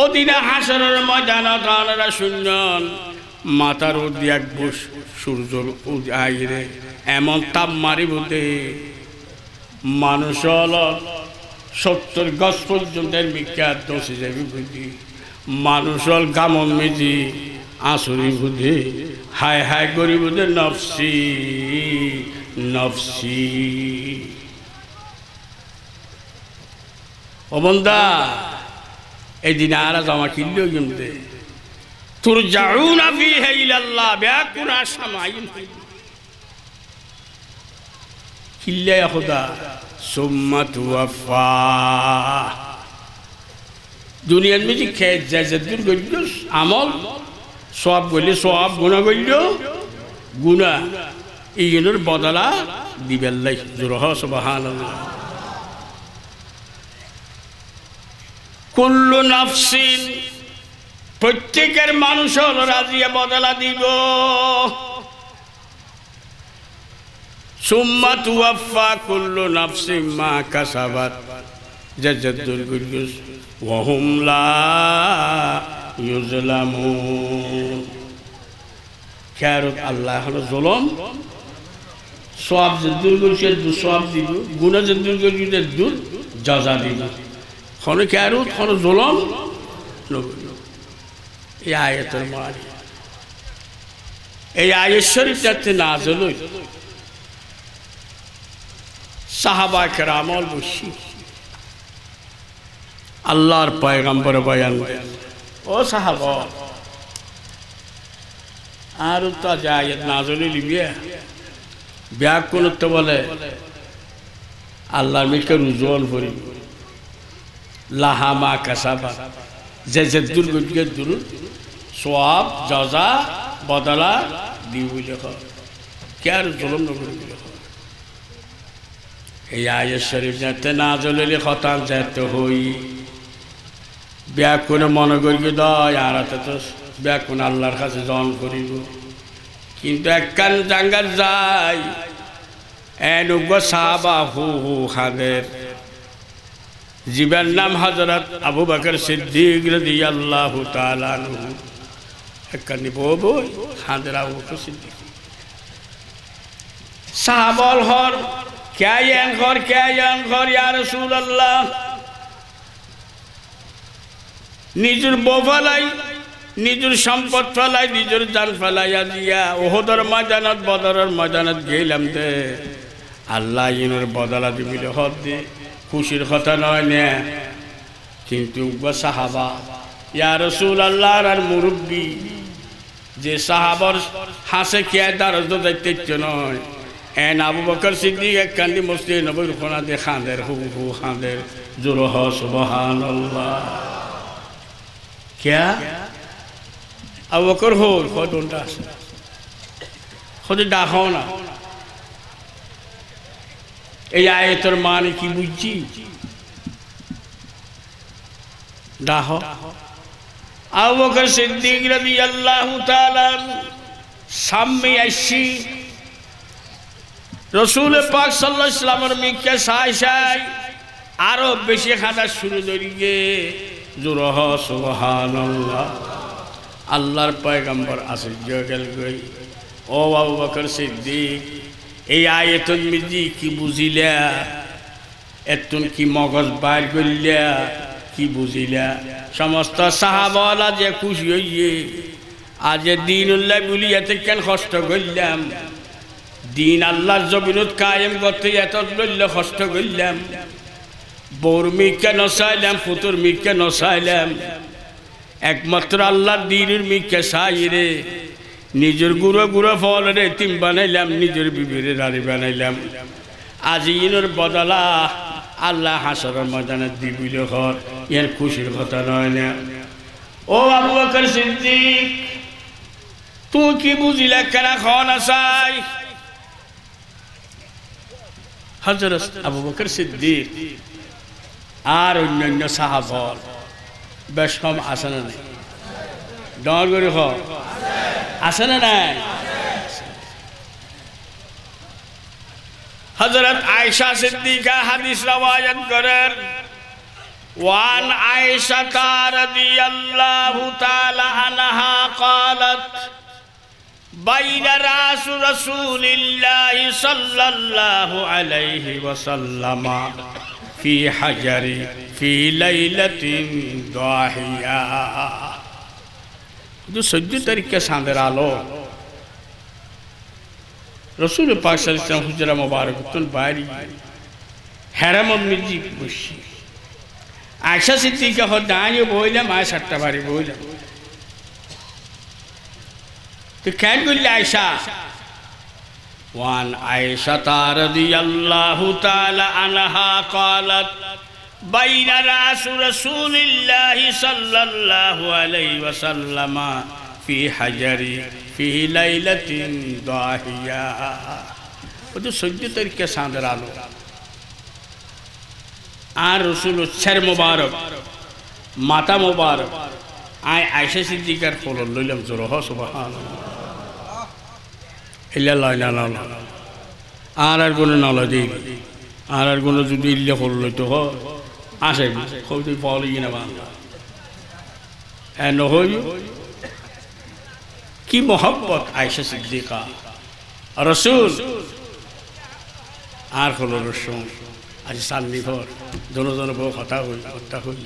ওদিনে হাসরের ময়দানত আনারা শুনজন, মাথার উদি এক বুস সূর্য আইরে এমন তাপ মারিব দে মানুষ হল সত্তর গছ পর্যন্ত বিখ্যাত, দোষে যাবি মানুষ হল গামন মেজি আসরি বুঝে, হায় হায় গরিব নফসি নফসি। ও বন্দা, এই দিন আর জমা কিনলেও কিন্তু তোর যাও না ফি হেইলাল্লাহ ব্যাকুন আসামাইন কিল্লে খোদা, সুম্মা তুয়াফা দুনিয়ার মিজি খেয়ে যায় যে আমল। সব গলি সব গুণা গল্য গুণা এইগুলোর বদলা দিবেল্লাই জোরহ সবহান কুল্লু নাফসিন প্রত্যেকের মানুষ রাজিয়া বদলা দিব। সুম্মা তুয়াফা কুল্লু নাফসিন মা কাসাবাত। জাজ্জাতুল কুদ্দুস ওয়া হুম লা ইউজলামুন খেয়ারত আল্লাহ হলো জলম সব যে দূর করছে সব দিব গুণা যে দূর করছে দূর যাজা দিব খনে খেয়ারত খনে জলম এই আয়তের মারি এই আয়ের শরীফটাতে না জলই সাহাবা কেরামল বসি আল্লাহর পয়গম্বর বয়ান। ও সাহাব, আর তো যায় না জলে লিবিয়া। ব্যাগ কোন তো বলে, আল্লাহর মিকে রুজল করি লাহামা কাসাবা। যে যে দুর্গতিকে দূর সব যজা বদলা দিবি লেখ কে আর জলম এই আয়ের শরীফ যাতে না জ্বলিলে খতান যেতে হই। ব্যাকুণে মনে করি দয়, আর তো করে আল্লাহর কাছে জন করিব। কিন্তু একখান জাঙ্গার যাই এনুগ্র হাদের। জীবের নাম হাজরত আবু বাকর সিদ্দিক আল্লাহ সাহাবল হর কে ঘর কে ঘর ইয়ার রসুল আল্লাহ নিজের বউ ফেলাই, নিজের সম্পদ ফেলাই, নিজের জান ফেলাইয়া দিয়া ওহদর ময়দানত, বদরের ময়দানত গেলাম দে। আল্লাহ ইনের বদলা দিবিলে হদ দে। খুশির কথা নয় নে। কিন্তু সাহাবা, ইয়া রসুল আল্লাহর আর মুরব্বী, যে সাহাবর হাসে খেয়ে তার দায়িত্ব নয়। এন আবু বকর সিদ্দিক এক কান্দি মসজিদ নবীর খোনা দে খাঁদের, হু হু খাঁদের জোরহ সুবহান আল্লাহ क्या अब वकर हो खुद उल्टा खुद ডাকাও না এই আয়তের মানে কি বুঝছি ডাহ আবু বকর সিদ্দিক রাদিয়াল্লাহু তাআলা সামনে আসছি রসুল পাক সাল্লাহ ইসলামের মিকে সাই সাই আরো বেশি খাটা শুরু করিয়ে জোরহ সুবহান আল্লাহর পয়গম্বর আশ্চর্য গেল গই। ও আবু বকর সিদ্দিক, এই আয়তন মিজি কি বুঝিলা? এতুন কি মগজ বাইর করলিয়া কি বুঝিলা? সমস্ত সাহাবলা যে খুশি হইয়ে আজ দিন উল্লাহ বলি এত কেন কষ্ট করলাম। দিন আল্লাহর জমিনত কায়েম করতে এত লইল কষ্ট করলাম। বৌর মিকে নসাইলাম, পুতুর মিকে নসাইলাম। একমাত্র আল্লাহর দিনের মিকে সাই রে। নিজের গুঁড়ো গুঁড়ো ফল রে তিম বানাইলাম, নিজের বিবিরে রাড়ি বানাইলাম। আজি ইনোর বদলা আল্লাহ হাসরের ময়দানে দিবিল ঘর ইয়ার খুশির কথা নয় না। ও আবু বকর সিদ্দিক, তুই কি বুঝিলে কেন খন আসাই হজরত আবু বকর সিদ্দিক আর অন্যান্য সাহাবল বেশ কম আছে না নাই ডর করে হ আছে না নাই হজরত আয়সা সিদ্দিকা হাদিস রওয়ায়ত করেন وعن عائشة رضي الله تعالى عنها قالت بين راس رسول الله صلى الله عليه وسلم فی حجر فی لیلت دعایا جو سجد ಸಜ್ಜು ساندھر آلو رسول پاک صلی اللہ علیہ وسلم حجر مبارک تن باری حرم امیدی بشی ستی کے خود دانی بولم آئے ستہ باری بولم تو کہن گلی آشا وعن عائشة رضي الله تعالى عنها قالت بين رأس رسول الله صلى الله عليه وسلم في حجر في ليلة ضاحية ওটা সহ্য তরিকে সাঁদের আলো আর রসুল উচ্ছার মোবারক মাতা মোবারক আয় আয়সা সিদ্দিকার ফলন লইলাম জোর হ সুবাহান ইল্লা লয় না না না। আর আর কোনো নলা দিই আর আর কোনো যদি ইল্লে লইতো হ, আসে তুই ফল না বাংলা হ্যাঁ নহই, কি মোহব্বত আয়সা সিদ্দিকা? রসুল, আর হলো রসুন আজ সান্নি ঘর জন জন বউ কথা হইল কথা হইল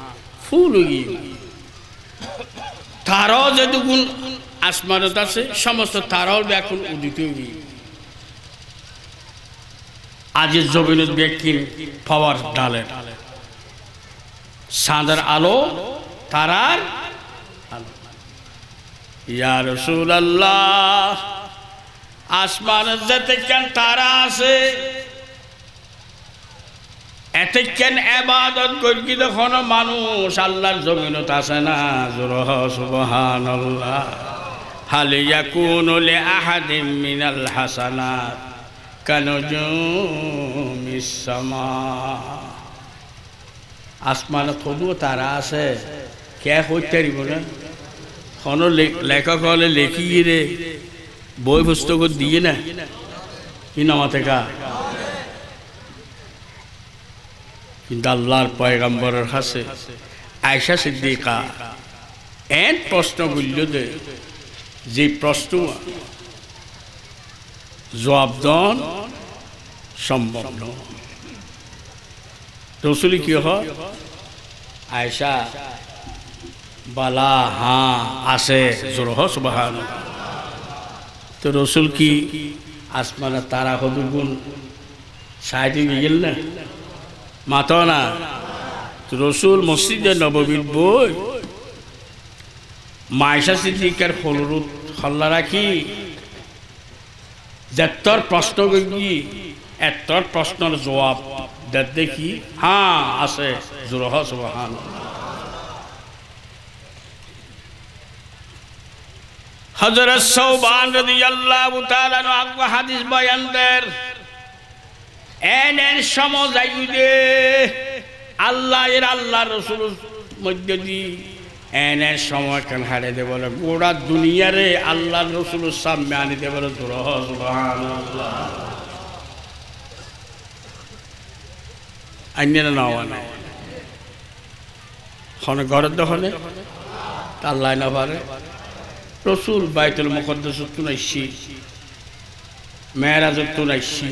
ফুল তারাও যেটুকুন আসমানত আছে, সমস্ত তারাও এখন উদিত আজের জমিনত ব্যক্তির পাওয়ার ডালে। সাঁদের আলো, তারার আলো। ইয়া আল্লাহ আসমান যেতে কেন তারা আছে এতে কেন এবাদত করি তখন মানুষ আল্লাহর জমিনত আছে না। জোর সুবহান হালিয়া কুন আহাদিম মিনাল হাসানাত কানজুমিসমা আসমানত তবুও তারা আছে, কে হইতে পারিব না কোনো লেখক হলে লেখি রে, বই পুস্তক দিয়ে না? কি নামাতে কা? কিন্তু আল্লাহর পয়গাম্বরের কাছে আয়সা সিদ্দিকা এন প্রশ্ন বলল দে যে প্রশ্ন জবাব দন সম্ভব রসুলি কি হয়? আয়সা বালা হ্যাঁ আসে জোর সুবাহান তো রসুল কি, আসমানে তারা হদুগুন সাইডে গেল না মাতো না রসুল মসজিদে নববীর বই। মাইশা সিদ্দিকার হলরুদ হল্লা রাখি। যেতর প্রশ্ন কি এতর প্রশ্নের জবাব দেখ। হ্যাঁ আছে। জোরহ হজরত সৌবান রাদিয়াল্লাহু তাআলা আনহু হাদিস বয়ান দেন। এন এন সমজাইদে আল্লাহ এর আল্লাহ রসুল মধ্যে এন এন সময় কেন হারে দে বলে, গোড়া দুনিয়ারে আল্লাহ রসুল সামনে আনি দে বলে আইনের নাওয়া না হনে ঘরের দখলে আল্লাহ না পারে রসুল বাইতুল মুকদ্দাস তুনাইছি মেয়েরাজ তুনাইছি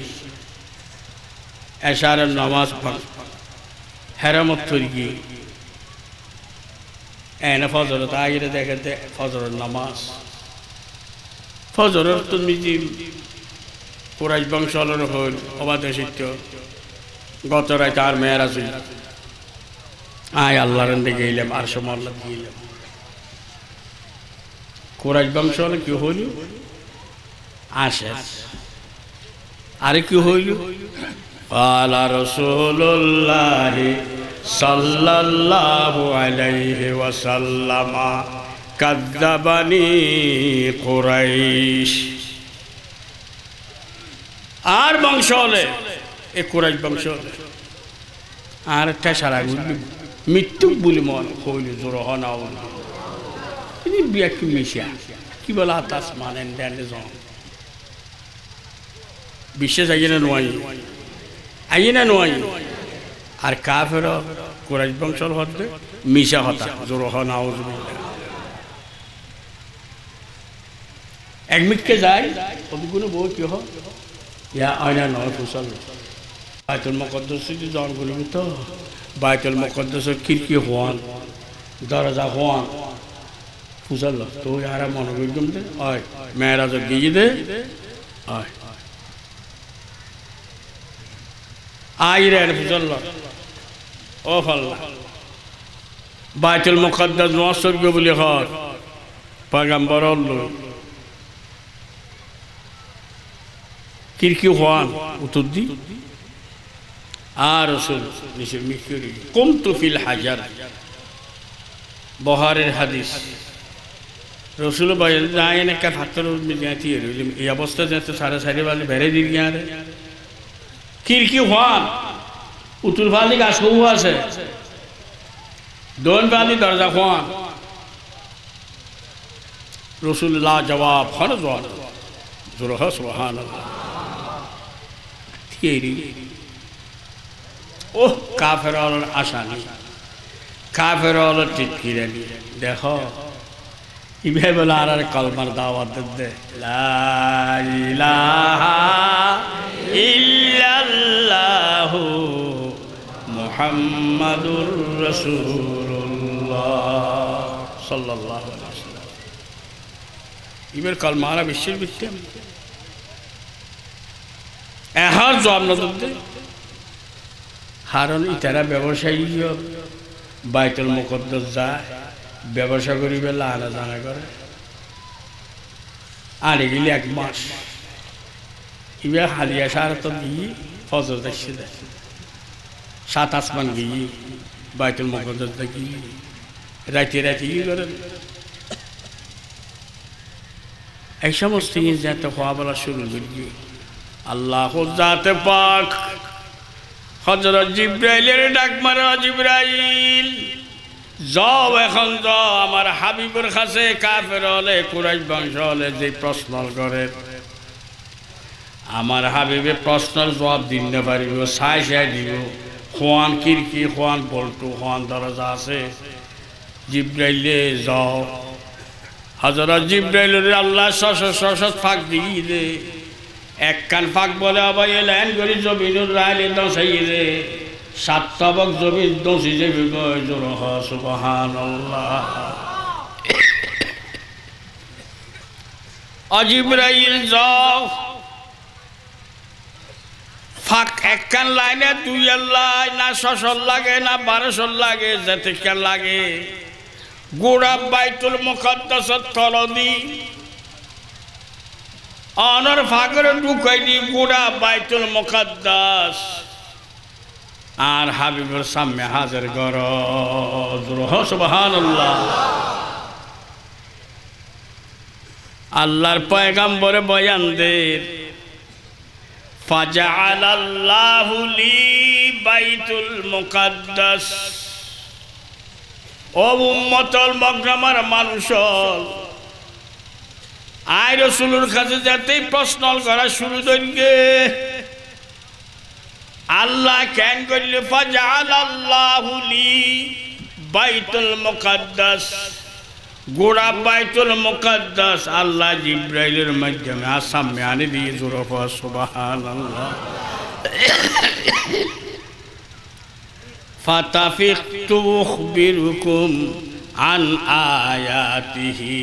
এশারের নামাজ হেরামত তৈরি এনে ফজরত আগের দেখে ফজরের নামাজ। ফজরের তো নিজে কুরাইশ বংশলের হল অবাধ শিত্য গত রাতে আর মেয়েরা ছিল আয় আল্লাহর দিকে গেলাম আর সময় আল্লাহ গেলাম কুরাইশ বংশলে কি হইল? আসে আরে কি হইল? قال رسول الله صلى الله عليه وسلم كذبني قريش আর বংশ হলে এ কুরাইশ বংশ হলে আর ঠেসারা গুলি মৃত্যু বলি মন হইল জোর হনা তিনি বিয়া কি মিশিয়া কি বলা তাস মানেন দেন বিশেষ আইনে নয় আইনা নয় আর কাফের কুরাইশ বংশর হতে মিশা হতা জোর নাউজ এক মিটকে যায় কতগুলো বউ কি হয় ইয়া আয়না নয় ফুসল বাইতুল মকদ্দস জন করবি তো বাইতুল মকদ্দসের খিড়কি হওয়ান দরজা হওয়ান ফুসল তো ইয়ারা মনে করলাম দে হয় মেয়েরা তো গিয়ে দে হয় আইরেন ফুজল্ল। ও ফাল্লা। বাইতুল মুকদ্দাস নসর্গ বলি হর পাগাম্বর কিরকি হওয়ান? উত্তর দি। আর রসুল, নিশ্চয় মিশরি কমতু ফিল হাজার। বহারের হাদিস। রসুল যায় না কার হাতের এই অবস্থা যাতে সাড়ে সাড়ে বাজে বেড়ে দিন খিড়কি হওয়ান উতুর ফালি গাছ বউ আছে দোন ফালি দরজা হওয়ান রসুল্লাহ জবাব হন জোয়ান জোরহ সোহান ও কাফের আশা নেই কাফের টিটকিরে দেখ ইবে বলে আর আর কলমার দাওয়াত মুহাম্মাদুর আলাইহি ওয়াসাল্লাম। ইবের কলমারা বিশ্বের ভিত্তি। এহার জবাব নজর দে হারণ ইতারা ব্যবসায়ী বাইতুল মুকদ্দস যায়, ব্যবসা করিবে আনা জানা করে। আনে গেলে এক মাস। ইবে হালিয়া সার তো গিয়ে ফজর দেখছে। সাত আসমান গিয়ে, বাইতুল মুকদ্দস দেখি রাতে রাতে কি করেন এই সমস্ত যাতে হওয়া বলা শুরু করি আল্লাহ যাতে পাক হজরত জিব্রাইলের ডাক মারা জিব্রাইল, যাও এখন, যাও, আমার হাবিবের কাছে কাফের হলে, কুরাইশ বংশ হলে যে প্রশ্ন করে, আমার হাবিবে প্রশ্নের জবাব না পারিব সাই সাই দিব। খোয়ান কিরকি খোয়ান পল্টু খোয়ান দরজা আছে জিব্রাইলে যাও হজরত জিব্রাইলের আল্লাহ শশ শশ ফাঁক দিয়ে দে এক কান ফাঁক বলে আবার এলেন করি জমিনুর রাইলে দশাই রে সাত তবক জমিন দোষী যাবি জোর সুবহান অজিব্রাইল যাও ফাঁক একখান লাইনে দুই লাই না ছশর লাগে, না বারোশর লাগে যেতে কেন লাগে। গোড়া বাইতুল মুকদ্দাসের তলদি। অনর ফাগরে ঢুকাই দি গোড়া বাইতুল মুকদ্দাস। আর হাবিবুর সামনে হাজার গরজ। সুবহানাল্লাহ আল্লাহর পয়গাম্বরে বয়ান বয়ানদের ফাজাআল আল্লাহু লি বাইতুল মুকদ্দাস ও উম্মতল মগ্রামার মানুষল, আয় রসুলুর কাছে যাতেই প্রশ্ন করা শুরু করিগে আল্লাহ কেন করলে ফাজাআল আল্লাহু লি বাইতুল মুকদ্দাস। গোড়া বাইতুল মুকদ্দাস, আল্লাহ জিব্রাইলের মাধ্যমে আসামে আনি দিয়ে জোরফ সুবাহান আল্লাহ ফাতাফিকতু উখবিরুকুম আন আয়াতিহি।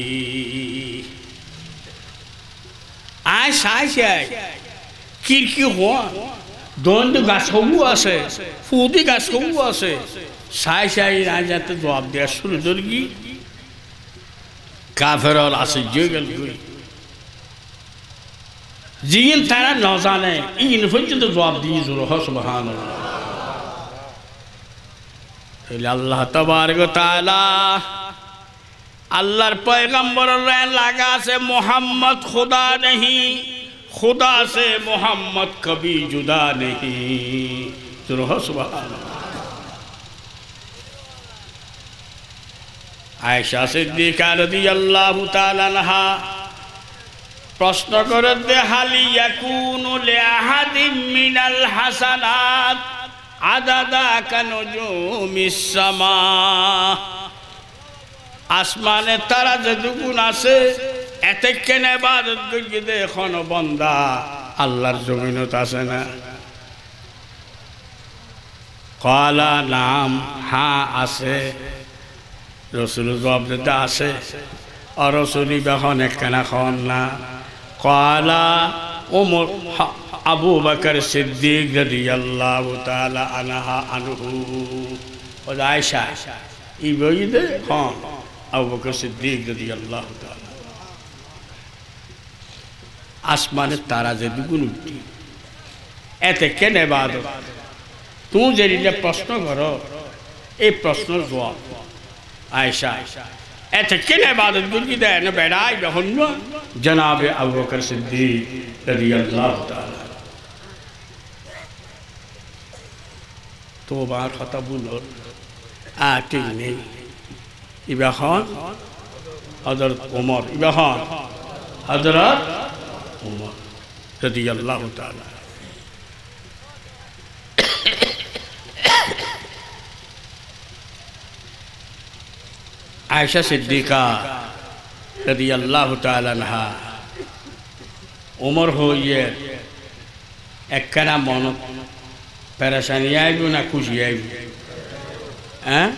আয় সাই সাই কিরকি হওয়া? দন্ড গাছ সবু আছে, ফুদি গাছ সবু আছে। সাই সাই রাজাতে জবাব দেওয়া শুরু کافر اور آسی عصیگل گوی زیل تیرا نوزان ہے این فجد زواب دیز روح سبحان اللہ۔ اللہ تبارک و تعالی، اللہ پیغمبر رہن لگا سے محمد خدا نہیں، خدا سے محمد کبھی جدا نہیں۔ روح ہاں، سبحان اللہ۔ আয়সা সিদ্দিকা রাদিয়াল্লাহু তাআলা আনহা প্রশ্ন করে দে হালি ইয়াকুনু লিআহাদিম মিনাল হাসানাত আদাদা কানুজুমিস সামা আসমানে তারা যে দুগুণ আছে, এতে কেন করি দে এখন বন্দা? আল্লাহর জমিনত আছে না। কলা নাম হা আছে রসুল জবাব দিতে আছে অরসুলি বেখন একখানা খন না। কলা ওমর আবু বকর সিদ্দিক রাদিয়াল্লাহু তাআলা আনহা আনহু। ও আয়েশা ই বই দে হ্যাঁ আবু বকর সিদ্দিক রাদিয়াল্লাহু তাআলা। আসমানের তারা যে দুগুণ উঠি, এতে কেন ইবাদত তুই যে প্রশ্ন করো, এই প্রশ্নের জবাব। আয়সা এতে কেন ইবাদত গুলি দেয় না বেড়াই যখন জনাব আবু বকর সিদ্দিক রাদিয়াল্লাহু তাআলা তো বার কথা বলল আ ঠিক নেই ইবাহন হযরত ওমর ইবাহন হযরত ওমর রাদিয়াল্লাহু তাআলা আয়সা সিদ্দিকা রদি আল্লাহ তালানহা উমর হইয়ে একখানা মন পেরেশানি আইব না খুশি আইব হ্যাঁ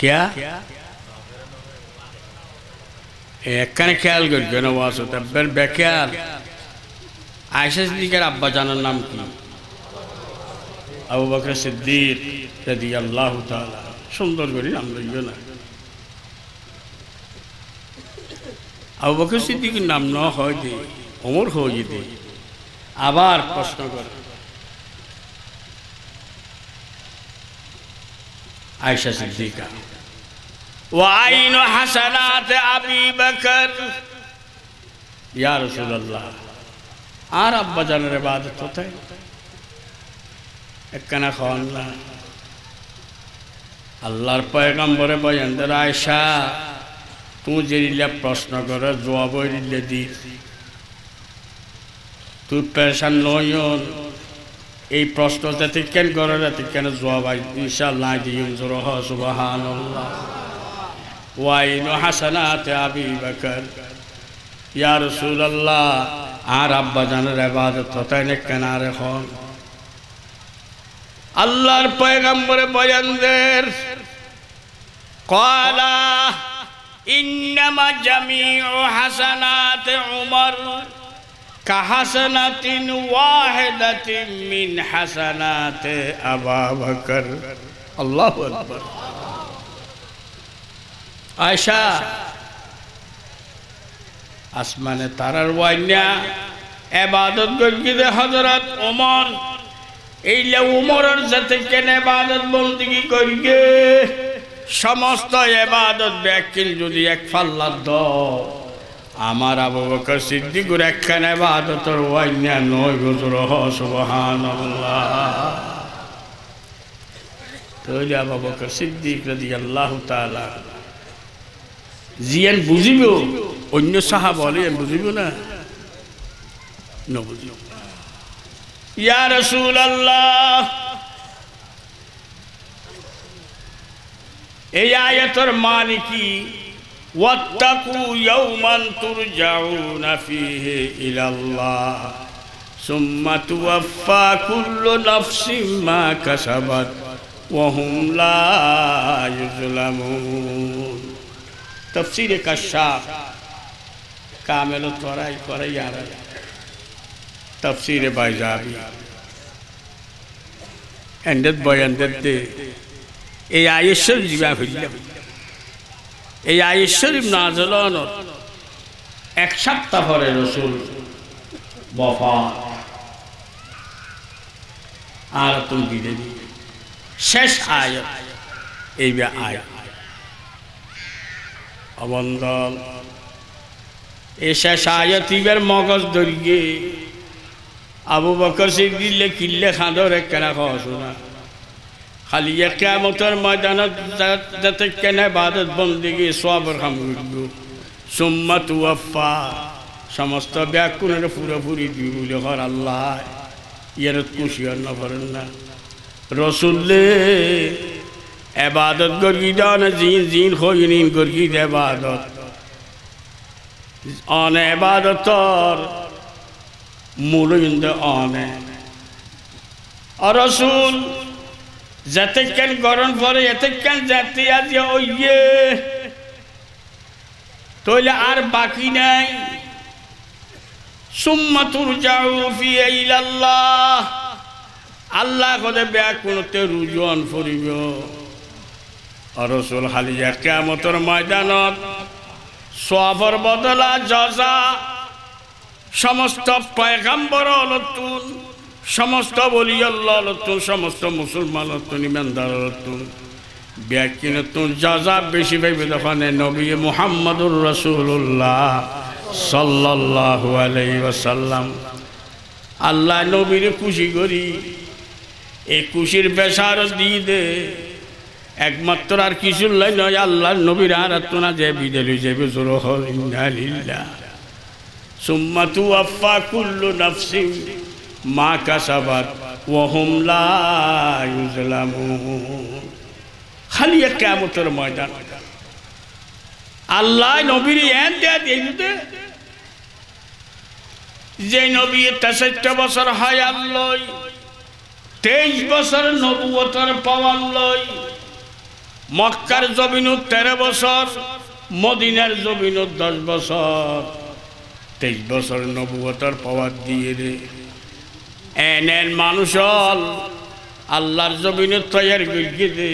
क्या একখানে খেয়াল করি কেন বাস বের বেখেয়াল আয়সা সিদ্দিকের আব্বা জানার নাম কি আবু বকর সিদ্দিক রদি আল্লাহ তালা সুন্দর করি নাম লইও না আবু বকর সিদ্দিকের নাম ন হয় দে অমর হয়ে দে আবার প্রশ্ন করে আয়সা সিদ্দিকা وعين حسنات أبي بكر يا رسول الله আর আব্বা জানের ইবাদত কোথায় একখানা খাওয়ান না আল্লাহর পয়গম্বরে বয়ানদের আয়সা তুই যে রিলে প্রশ্ন করে জবাব রিলে দি। তুই পেশান নয়ন এই প্রশ্ন যাতে কেন করে যাতে কেন জবাব ইনশাল্লাহ দিম জোর সুবাহান ওয়াইন হাসানাতে আবি বকর। ইয়া রাসূলুল্লাহ, আর আব্বা জানের ইবাদত হতাই না কেনারে হন আল্লাহর পয়গম্বরে বয়ানদের কলা ইন্নামা জামিউ হাসানাত উমর কাহাসানাতিন ওয়াহিদাতিন মিন হাসানাতে আবা বকর। আল্লাহু আকবার। আয়শা, আসমানে তারার ওয়াইনা এবাদত গর্গিদে হজরত ওমর এইলে উমরের যাতে কেন এবাদত বন্দিগি করিগে সমস্ত এবাদত ব্যাকিন যদি এক ফাল্লার দ আমার আবু বকর সিদ্দিকুর একখান এবাদতর ওয়াইনা নয় গুজর হ, সুবহানাল্লাহ। তৈরি আবু বকর সিদ্দিক রাদিয়াল্লাহু তাআলা। জিয়ান বুঝিব অন্য সাহা বলে বুঝিব না? ন বুঝিব ইয়া রসুল আল্লাহ এই আয়াতর মানে কি واتقوا يوما ترجعون فيه إلى الله ثم توفى كل نفس ما كسبت وهم لا يظلمون تفسير كشاف كامل তোরাই করে ইয়ারা তফসিরে বাইজাবি এন্ডেদ বয়ানদের দে এই আয়েশ্বর জিবা হইলাম এই আয়েশ্বরী নাজলন এক সপ্তাহ পরে রসুল বফা আর তুমি বিদে শেষ আয় এই আয় অবন্দল এ শেষ আয়ত ইবার মগজ দরিয়ে আবু বকর সিদ্দিলে কিল্লে খাঁদর একখানা খাওয়া শোনা। খালি কেমতর ময়দানত যাতে কেনে বাদত বন্দিগি সবর খাম সুম্মা তুয়াফা সমস্ত ব্যাকুণের পুরোপুরি দুই বলে হর আল্লাহ। ইয়ার কুশিয়ার নভরেন না রসুল্লে এবাদত গর্গি দেওয়া না জিন জিন হইনিন গর্গি এবাদত অন এবাদতর অনে রসুল যাতে কেন গরম পরে কেন যাতে আজ ওইয়ে তাহলে আর বাকি নাই। সুম্মাতুর যাও ইলাল্লাহ। আল্লাহ কদে বেয়া কোনতে রুজন ফুরিব রসুল হালিয়া কেমতর ময়দানত সবর বদলা জজা সমস্ত পয়গাম্বর নতুন সমস্ত বলি আল্লাহ নতুন সমস্ত মুসলমান নতুন ইমানদার নতুন ব্যাকি নতুন যা যা বেশি পাইবে তখন নবী মুহাম্মদুর রসুল্লাহ সাল্লাল্লাহু আলাইহি ওয়াসাল্লাম। আল্লাহ নবীর খুশি করি, এই খুশির বেসার দিয়ে দে একমাত্র আর কিছু নয়, আল্লাহ নবীর আর না যে বিদেলি যাবে জোর হল ইন্নালিল্লাহ সুম্মা তুওয়াফা কুল্লু নাফসিন মা কাসাবাত ওহম লা ইউজলামুন খালি এক কিয়ামতের ময়দান। আল্লাহ নবীর এন দেয়া দিয়ে যে নবী তেষট্টি বছর হায়াত লই তেইশ বছর নবুয়তর পাওয়ার লই মক্কার জমিনত তেরো বছর, মদিনার জমিনত দশ বছর। তেইশ বছর নবুয়তর পাওয়ার দিয়ে রে। এন এন মানুষ আল্লাহর জমিনে তৈয়ার করিয়ে দে।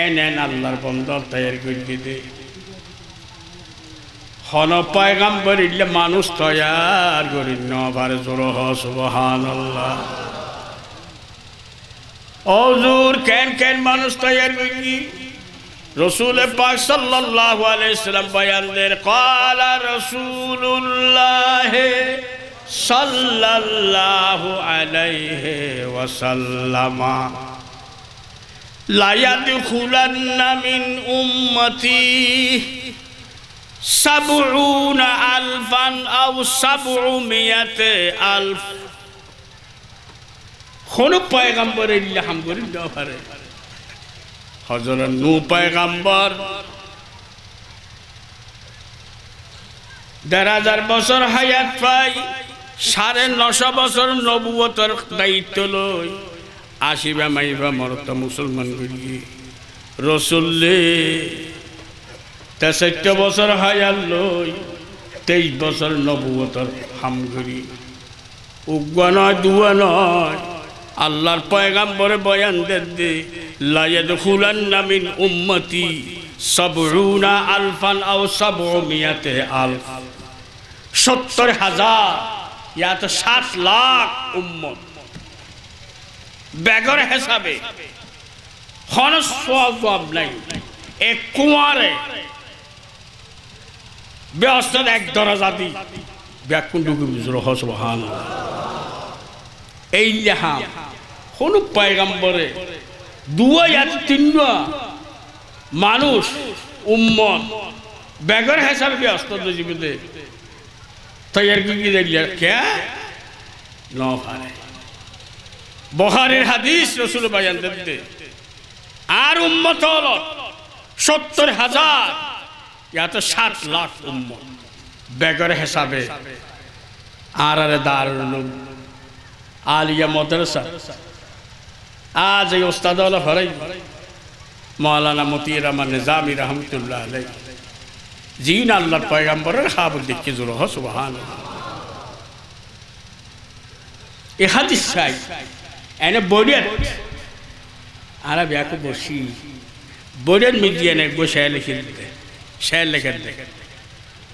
এন এন আল্লাহর বন্দর তৈয়ার করিয়ে দে। হন পায়গাম করিলে মানুষ তৈয়ার করি নভার জোর সুবহান আল্লাহ অজুর কেন কেন মানুষ তৈয়ার করি রসুল পাক সাল্লাল্লাহু আলাইহি সাল্লাম বয়ান দেন ক্বালা রাসূলুল্লাহ সাল্লাল্লাহু আলাইহি ওয়াসাল্লাম, লা ইয়াদখুলান্না মিন উম্মতি সাবউনা আলফান আও সাবউমিয়াতে আলফ। কোন পয়গাম্বর ইল্লাহাম করি দেওয়া পারে। হজরত নু পয়গাম্বর। দেড় হাজার বছর হায়াত পাই, সাড়ে নশো বছর নবুয়তর দায়িত্ব লই আসিবা মাইবা মরত মুসলমান করি রসুল্লে তেষট্টি বছর হায়াত লই, তেইশ বছর নবুয়তর হাম করি উগ্র নয়, দুয়া নয় আল্লাহর পয়গাম্বরে বয়ান দে লায়াদ খুলান্না মিন উম্মতি সবরুনা আলফান আও সবমিয়াতে আলফ। সত্তর হাজার, ইয়া তো ষাট লাখ উম্মত। বেগর হিসাবে হন নাই। এক কুমারে ব্যস্ত এক দরাজাদি ব্যাকুণ্ড রহসবহান এই লেহা। কোন পায়গাম্বরে দুয়াই আর তিন মানুষ, উম্মত, বেগর হিসাবে ব্যস্ত জীবিতে তৈয়ার কি কি দেখলি কে? বহারের হাদিস রসুল বায়ান দেখতে আর উম্মত হল সত্তর হাজার, ইয়া তো ষাট লাখ উম্মত, বেগর হিসাবে। আর আরে দারুল আলিয়া মাদ্রাসা। আজ এই ওস্তাদ হরাই মৌলানা মতির রহমান নিজামি রহমতুল্লাহ আলাই জিন আল্লাহর পয়গাম্বরের খাবর দেখি জোর সুবহান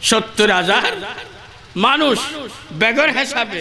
সত্তর হাজার মানুষ বেগর হিসাবে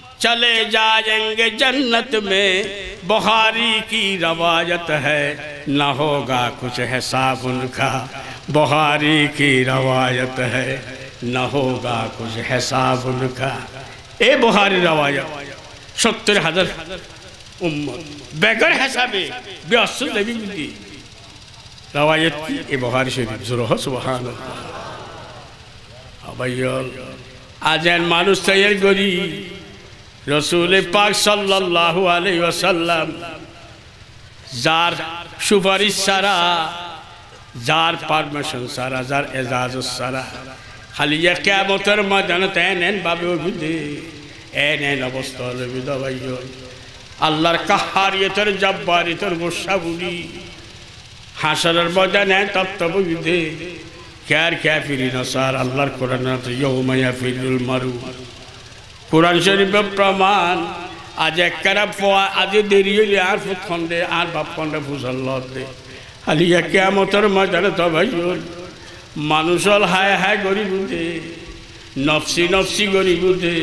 چلے جائیں گے جنت میں۔ بخاری کی روایت ہے، نہ ہوگا کچھ حساب ان کا۔ بخاری کی روایت ہے، نہ ہوگا کچھ حساب ان کا۔ اے بخاری روایت شکتر حضر امت بیگر حسابے بے نبی ملتی روایت کی اے بخاری شریف ضرور سبحان اللہ۔ بھائی آجین مانو سیر گری রসুল পাক সাল্লাল্লাহু আলাইহি ওয়াসাল্লাম যার সুপারিশ সারা যার পারমিশন সারা যার এজাজ সারা খালি কেমতের ময়দানে তেন এন বাবে বুঝে এন এন অবস্থা হলে বিধবাইয়ল আল্লাহর কাহারিয়তের, জব্বারিয়তের গোসাবুলি হাসারের ময়দানে তত্ত্ববিধে ক্যার ক্যাফিরি নসার আল্লাহর কোরআন ইয়ৌমায়া ফিরুল মারু কোরআন শরীফের প্রমাণ। আজ এককারা পোয়া, আজ দেরি হইলে আর ফুট খন্ডে আর বাপ খন্ডে ফুসল দে আলিয়া কেমতর ময়দানে তো ভাই মানুষ হল হায় হায় গরিব দে নফসি নফসি গরিব দে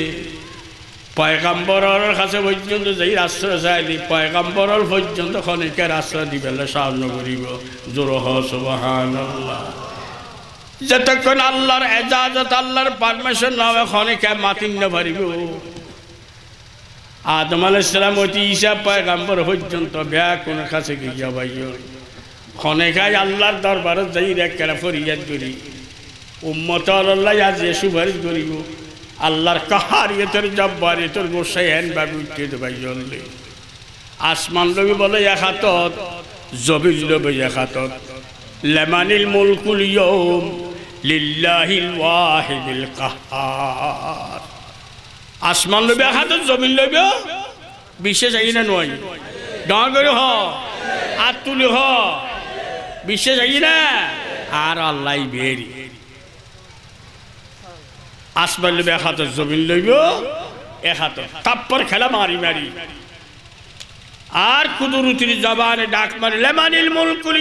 পয়গাম্বরের কাছে পর্যন্ত যেই আশ্রয় চাইলি পয়গাম্বরের পর্যন্ত খনিকের আশ্রয় দিবেলে সাহায্য করিব জোর হসবাহান যতক্ষণ আল্লাহর এজাজত, আল্লাহর পারমিশন না হবে খনিকে মাতিন না পারিব। আদম আলাইসালাম অতি ঈশা পয়গাম্বর পর্যন্ত ব্যাগ কোন কাছে গিয়া বাইও খনেকায় আল্লাহর দরবারে যাই রেখে ফরিয়াদ করি। উম্মত আল্লাহ আজ সুপারিশ করিব। আল্লাহর কাহার ইয়েতর জব্বার ইয়েতর গোসাই হেন বাবু উঠতে দেবাই জললে আসমান লবি বলে এক হাতত জবিল লবে এক হাতত লেমানিল মুলকুল ইয়ম কাহার আসমান এক হাতত জমিন লবি বিশেষ আই না নয়। ডাঙর করে হ, আর তুলি হ। বিশেষ আই না আর আল্লাহ বেরি। আসমান লইবে এক হাতে জমিন লইব এক হাতে তাপ্পর খেলা, মারি মারি। আর কুদুরুতির জবানে ডাক মারি লেমানিল মুলকুল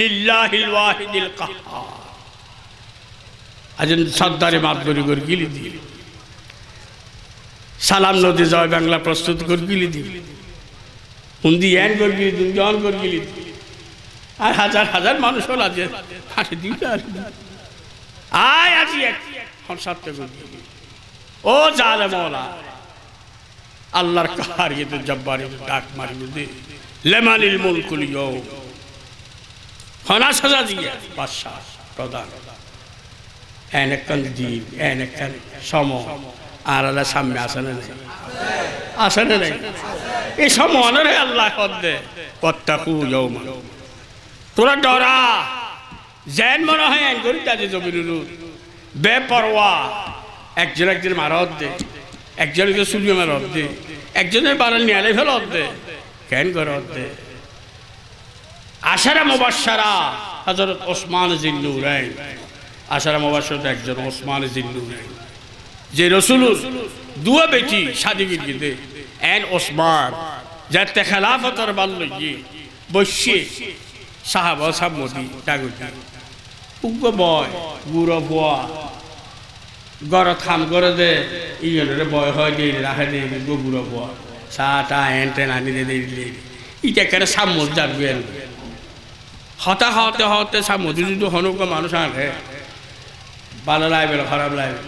লিল্লাহিল ওয়াহিদিল কাহ্হার আজ সর্দারে মাতবরি করে গিলি দিল সালাম নদী জয় বাংলা প্রস্তুত করে গিলি দিল হুন্দি এন করে গিলি দিল জন করে গিলি আর হাজার হাজার মানুষ হল আজ ফাঁসি দিল আর আয় আজি এক সত্য ও জালে মৌলা, আল্লাহর কাহার ইয়ে তো জব্বারে ডাক মারি দে। লেমানিল মুলকুল ইয়ো ফনা সাজা দিয়ে বাদশাহ প্রধান এন একখান দিন এন সম। আর আল্লাহ সামনে আসে না নাই? আসে না নাই? এই সব মনে রে আল্লাহ কদ্দে কত্তাকু ইয়ৌমা তোরা ডরা। জেন মনে হয় আইন করি তাদের জমিনুর বেপরোয়া। একজন একজন মারত দে একজনকে সূর্য মারত দে একজনের বারাল নিয়ালে ফেলত দে কেন করত দে আশারা মুবাশশারা। হযরত ওসমান জিন্নুরাইন আশারা মুবাশশারা একজন ওসমান জিন্নুরাইন যে রসুলুর দুয়া বেটি শাদি গিরগিদে এন ওসমান যাতে খেলাফতর বাল্য গিয়ে বসে সাহাবা সামদি ডাগুদি উগ্র বয় গুড় বোয়া গড় থাম করে দে ইজনের বয় হয় দিয়ে রাখে দিয়ে গুড় বোয়া চা টা হেন টেন আনি দে দিলে ইটা কেন সামুদ যাবেন হতা হতে হতে সামুদ যদি হনুক মানুষ আনহে ভালো লাগবে না খারাপ লাগবে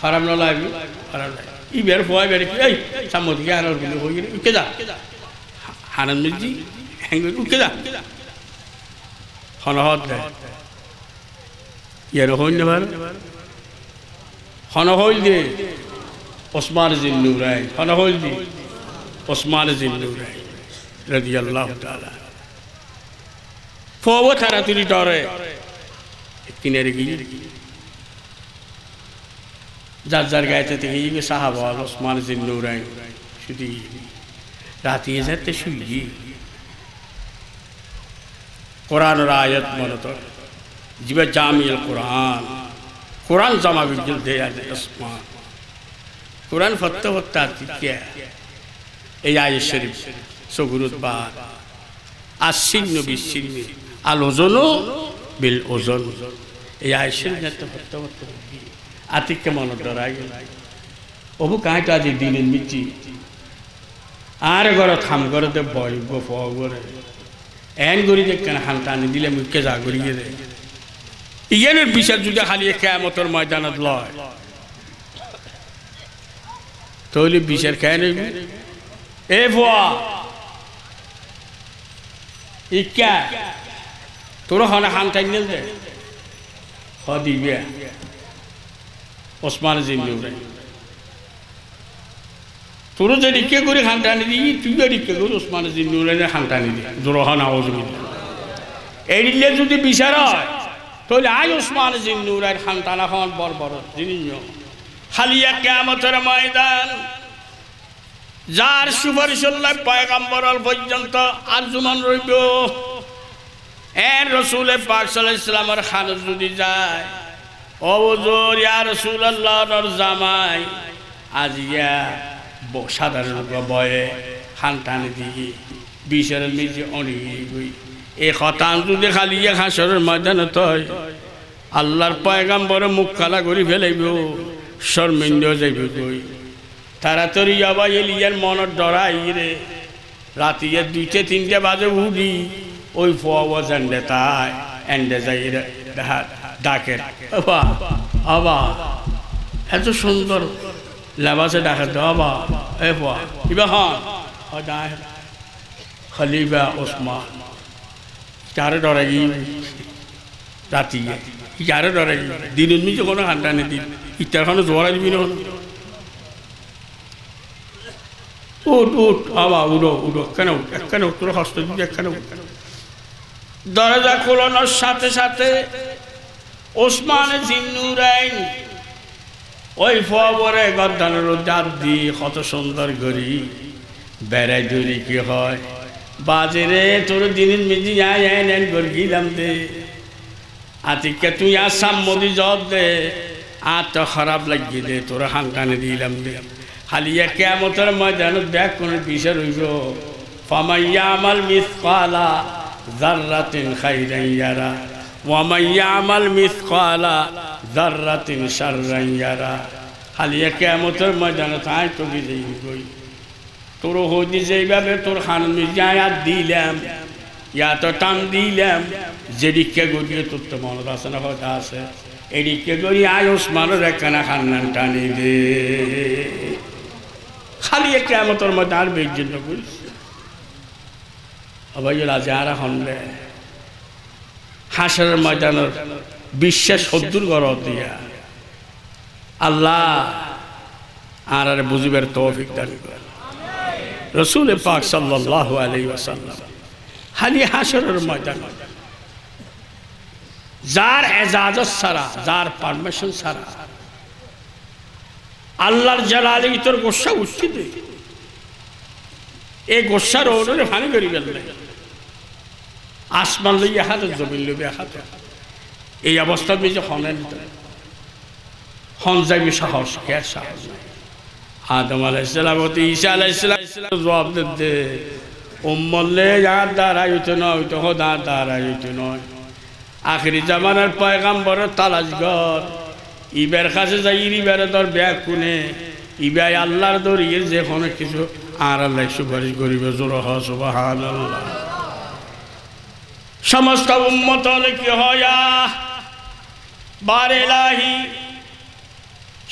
খারাপ না লাগবে খারাপ লাগবে ই বের ফোয়াই বের কি এই গিয়ে আনারগুলো হয়ে গেলে উঠে যা। হানান মির্জি হ্যাং, উঠে যা। হনহত দেয় ইয়ার হইল ভার হন হইল দে। ওসমান জিন্নুরাই হন হইল দি। ওসমান জিন্নুরাই রাদিয়াল্লাহু তাআলা। ফোবো তারা তুলি ডরে। কিনে রেখে যার যার গাইতে থেকে ইবে সাহাবা ওসমান জিন্নুরাই শুধু রাতে যেতে শুই কোরআনের আয়াত মনত জিবে জামিল কোরআন। কোরআন জামা বিজুল দে আছে আসমান কোরআন ফত্তে ফত্তে এই আয়াত শরীফ সগুরুত বাদ আসিন্ন বিচ্ছিন্ন আল ওজনও বিল ওজন এই আয়াত শরীফ যাতে ফত্তে ফত্তে আতিককে মনে ডরাই অবু কাঁটা আজি দিনের মিচি আর ঘর থাম করে দে বয় গো ফ করে এন গড়ি দেখেন হান টানি দিলে মুখকে যা গড়িয়ে দে ইয়ানের বিচার যদি খালি কেমতর ময়দানত লয় তাহলে বিচার খেয়ে নেব এ ভুয়া ইকা তোর হনে হান টাইন দে। হ দিবে ওসমান জিন্নুরে তোর যে রিকে করে খান টানি দি তুই রিকে করে ওসমান জিন্নুরে খান টানি দি জোরহান আওয়াজ এই যদি বিচার হয়, তাহলে আয় ওসমান জিন্নুরের খান টানা খান বড় বড় জিনিস খালিয়া কেমতের ময়দান, যার সুপারিশ পয়গাম্বর পর্যন্ত আর জুমান রইব। এর রসুলে পাক সাল্লামের খান যদি যায় অবজোর ইয়া রসুল আল্লাহর জামাই আজিয়া ব- সাধারণ বয়ে খান টানি দিয়ে বিষের নিজে অনেক এই খতান যদি খালি হাসরের ময়দানে তয়, আল্লাহর পয়গাম্বরে মুখ কালা করে ফেলাইব, শর্মিন্দ যাইব গই। তাড়াতাড়ি আবার এলিয়ার মনের ডরাই রে। রাতিয়ে দুইটে, তিনটে বাজে উঠি। ওই ফোয়া জানলে তাই এন্ডে যাই দেখা ডাকে আবা আবা এত সুন্দর লেবাসে ডাকে তো এ ফোয়া ইবা হন খলিফা ওসমান কারে ডরে গি রাতিয়ে কারে ডরে গি দিনের মিছে কোনো হান্টা নেই দিন ইটারখানে জোয়ারা দিবি না উঠ উঠ আবা উঠো উঠো কেন উঠ কেন উঠ তোর হস্ত দিবি কেন উঠ দরজা খোলানোর সাথে সাথে ওসমান জিন্নুরাইন ওই ফবরে গদ্দানের জাত দিয়ে কত সুন্দর করি বেড়াই দূরি কি হয়? বাজে তোর দিনের মিজি আয় এন করে গিলাম দে? আতিকে তুই আসাম মোদি জব দে। আর তো খারাপ লাগিয়ে দে, তোর হাঙ্কানে দিলাম দে। হালিয়া কেমতের ময়দান দেখ কোনো বিষয় রইব ফামাইয়া আমাল মিসকালা। জাররাতিন খাইরান ইয়ারা ওয়ামাইয়া আমাল মিসকালা জাররাতিন শাররান ইয়ারা হালিয়া কেমতের ময়দান তাই তো বিজয়ী গই তোর হদি যেইভাবে তোর খান মির্জায় আর দিলাম ইয়া তো টান দিলাম, যেদিকে গড়িয়ে তোর তো মনত আছে না কথা আছে। এদিকে গড়ি আয় ওসমানের একখানা খান্নান টানি দে খালি একটা আমতর মধ্যে আর বেজন্য করিস আবার যারা হনলে হাসরের ময়দানের বিশ্বাস সদ্দুর গর দিয়া আল্লাহ আর আর বুঝিবার তৌফিক দান রসুল পাক সাল্লাল্লাহু আলাইহি ওয়াসাল্লাম হালি হাসরের ময়দান। যার এজাজত ছাড়া, যার পারমিশন ছাড়া আল্লাহর জালালি তোর গোসা উঠছি দে এই গোসার ওরে ফানি করি গেলে আসমান লইয়া হাতে, জমিন লইবে হাতে। এই অবস্থা যে হনেন হন সাহস, কে সাহস আদম আলাইসালাম ঈশা আলাইসালাম জবাব দে উম্মল্লে যার দ্বারা হইতো নয় হইতো হদার দ্বারা হইতো নয়। আখরি জামানার পয়গাম্বরের ইবের কাছে যাই, ইবের তোর ব্যাগ কোনে ইবাই আল্লাহর দরিয়ে যে কোনো কিছু আর আল্লাহ সুপারিশ করিবে, জোর আল্লাহ সমস্ত উম্মত হলে কি হয়া বারেলাহি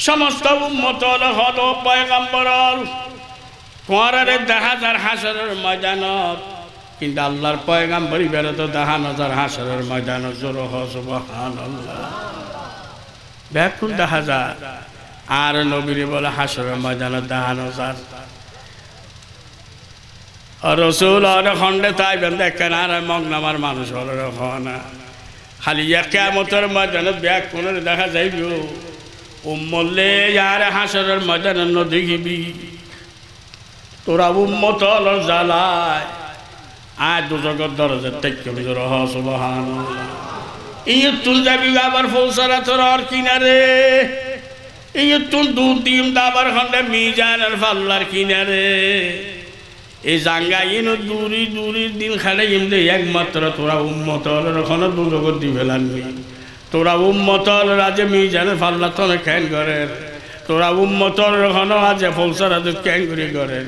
সমস্ত উম্মত হলে পয়গাম্বর কোয়ারে দেখা যার হাসরের ময়দানত। কিন্তু আল্লাহর পয়গাম্বরি বেরোতো দেখা নজর হাসরের ময়দান জোর আল্লাহ ব্যাকুল দেখা যায় আর নবীরে বলে হাসরের ময়দানত দেখা নজর রসুল খন্ডে তাই দেখেন আর মগনামার মানুষ হল না খালি কেমতের ময়দানে ব্যাগ কোনে দেখা যাইব। উম্মল্লে আর হাসরের ময়দানে নদেখিবি তোরা উম্মত জ্বালায় আয় দুজগর দরজার থেকে রহ সুবহান ইয়ে তুল যাবি আবার ফৌসারা তোর আর কিনারে। ইয়ে তুল দুধ দিম দাবার খন্ডে মিজানের ফাল্লার কিনারে। এই জাঙ্গা ইনো দূরি দূরি দিন খালে ইমদে একমাত্র তোরা উম্মতল ওখানে দুজগত দি ফেলানবি তোরা উম্মতল, রাজে মিজানের ফাল্লা তো ক্যান করেন তোরা উম্মতল ওখানে আজে ফৌসার আজ ক্যান করে করেন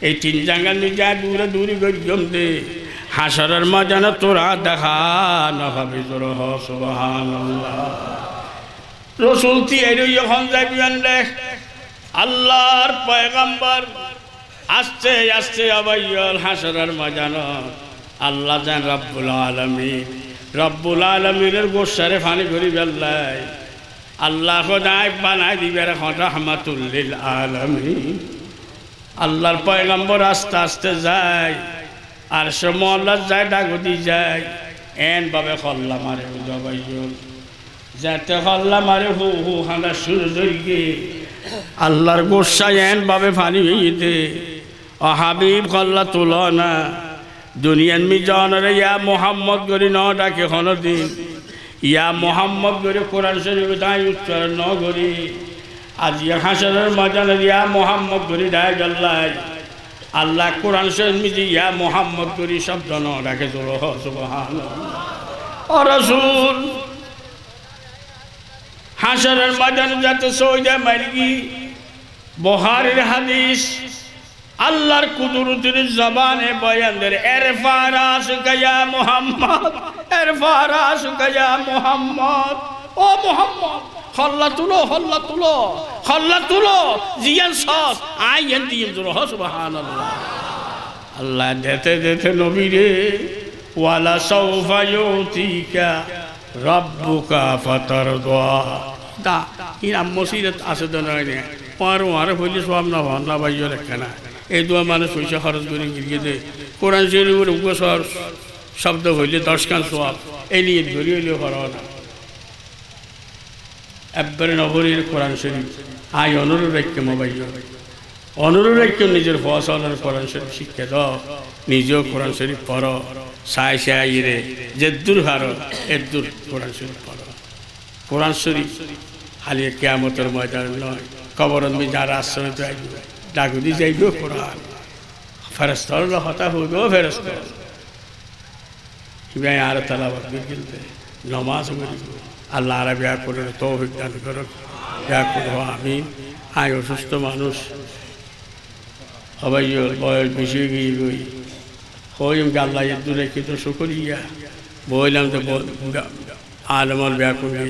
এই তিন জাঙ্গা নিজা দূরে দূরি করি জমতে হাসরের মাজানে তোরা দেখা না ভাবি তোর হসবাহান রসুল তিয়াই যখন যাবি আল্লাহর পয়গাম্বর আস্তে আস্তে আবাইল হাসরের মাজান আল্লাহ জান রব্বুল আলমী রব্বুল আলমীর গোসারে ফানি করি বেল্লাই আল্লাহ খোদায় বানাই দিবে রহমাতুল্লিল আলমী আল্লাহর পয়গম্বর আস্তে আস্তে যায়, আর সে মহল্লার যায়, ডাগতি যায়। এন ভাবে খল্লা মারে জবাইল যাতে খল্লা মারে হু হু হাঁদা সুর ধরিয়ে আল্লাহর গোসাই এন ভাবে ফানি হইতে ও হাবিব খল্লা তুল না দুনিয়ান মি জনরে ইয়া মোহাম্মদ করি ন ডাকে হন দিন ইয়া মোহাম্মদ করে কোরআন শরীফ তাই উচ্চারণ ন করি আজ ইয়া হাসনের মজানে ইয়া মোহাম্মদ করি ডায় গল্লাই আল্লাহ কোরআন শরীফ মিজি ইয়া মোহাম্মদ করি শব্দ ন ডাকে তোর সুবহান ও হাসনের মজানে যাতে সৌদা মারি বহারের হাদিস আল্লাহর কুদরতের জবানে বয়ানদের এরফারাস গয়া মোহাম্মদ এরফারাস গয়া মোহাম্মদ। ও মোহাম্মদ হল্লা তুলো হল্লা তুলো হল্লা তুলো জিয়ান সস, আইয়ান দিয়েন জোর সুবহানাল্লাহ। আল্লাহ দেতে দেতে নবী রে, ওয়ালা সৌফা ইউতিকা রব্বুকা ফাতারদা। দা ইরাম মসজিদত আছে তো নয় পারো আর হইলে সব না ভান্না বাইয় রেখে না। এই দোয়া মানুষ পয়সা খরচ করে গিয়ে দে। কোরআন শরীফের উপসর শব্দ হইলে দশ কান সব এই নিয়ে ধরি হইলেও করা না। একবারে নগরীর কোরআন শরীফ। আই অনুরোধ মোবাইল। অনুরোধ নিজের ফসলের কোরআন শরীফ শিক্ষা দাও। নিজেও কোরআন শরীফ পড়ো। সাই সাই রে, যে দূর হারো এর দূর কোরআন শরীফ পড়ো। কোরআন শরীফ হালিয়ে কেয়ামতের ময়দান নয় কবরন্দি যারা আশ্রমে তো আসবে ডাকুদি যাইব কোরআন ফেরস্তর হতা হইব ফেরস্ত ইবাই আর তালাবাদ গেলতে নমাজ করিব আল্লাহ আর বিয়া করে তো অভিজ্ঞান করো বিয়া করো আমি আই অসুস্থ মানুষ সবাই বয়স বেশি গিয়ে গই হইম আল্লাহ দূরে কিন্তু শুকরিয়া বইলাম তো আলমর বিয়া করে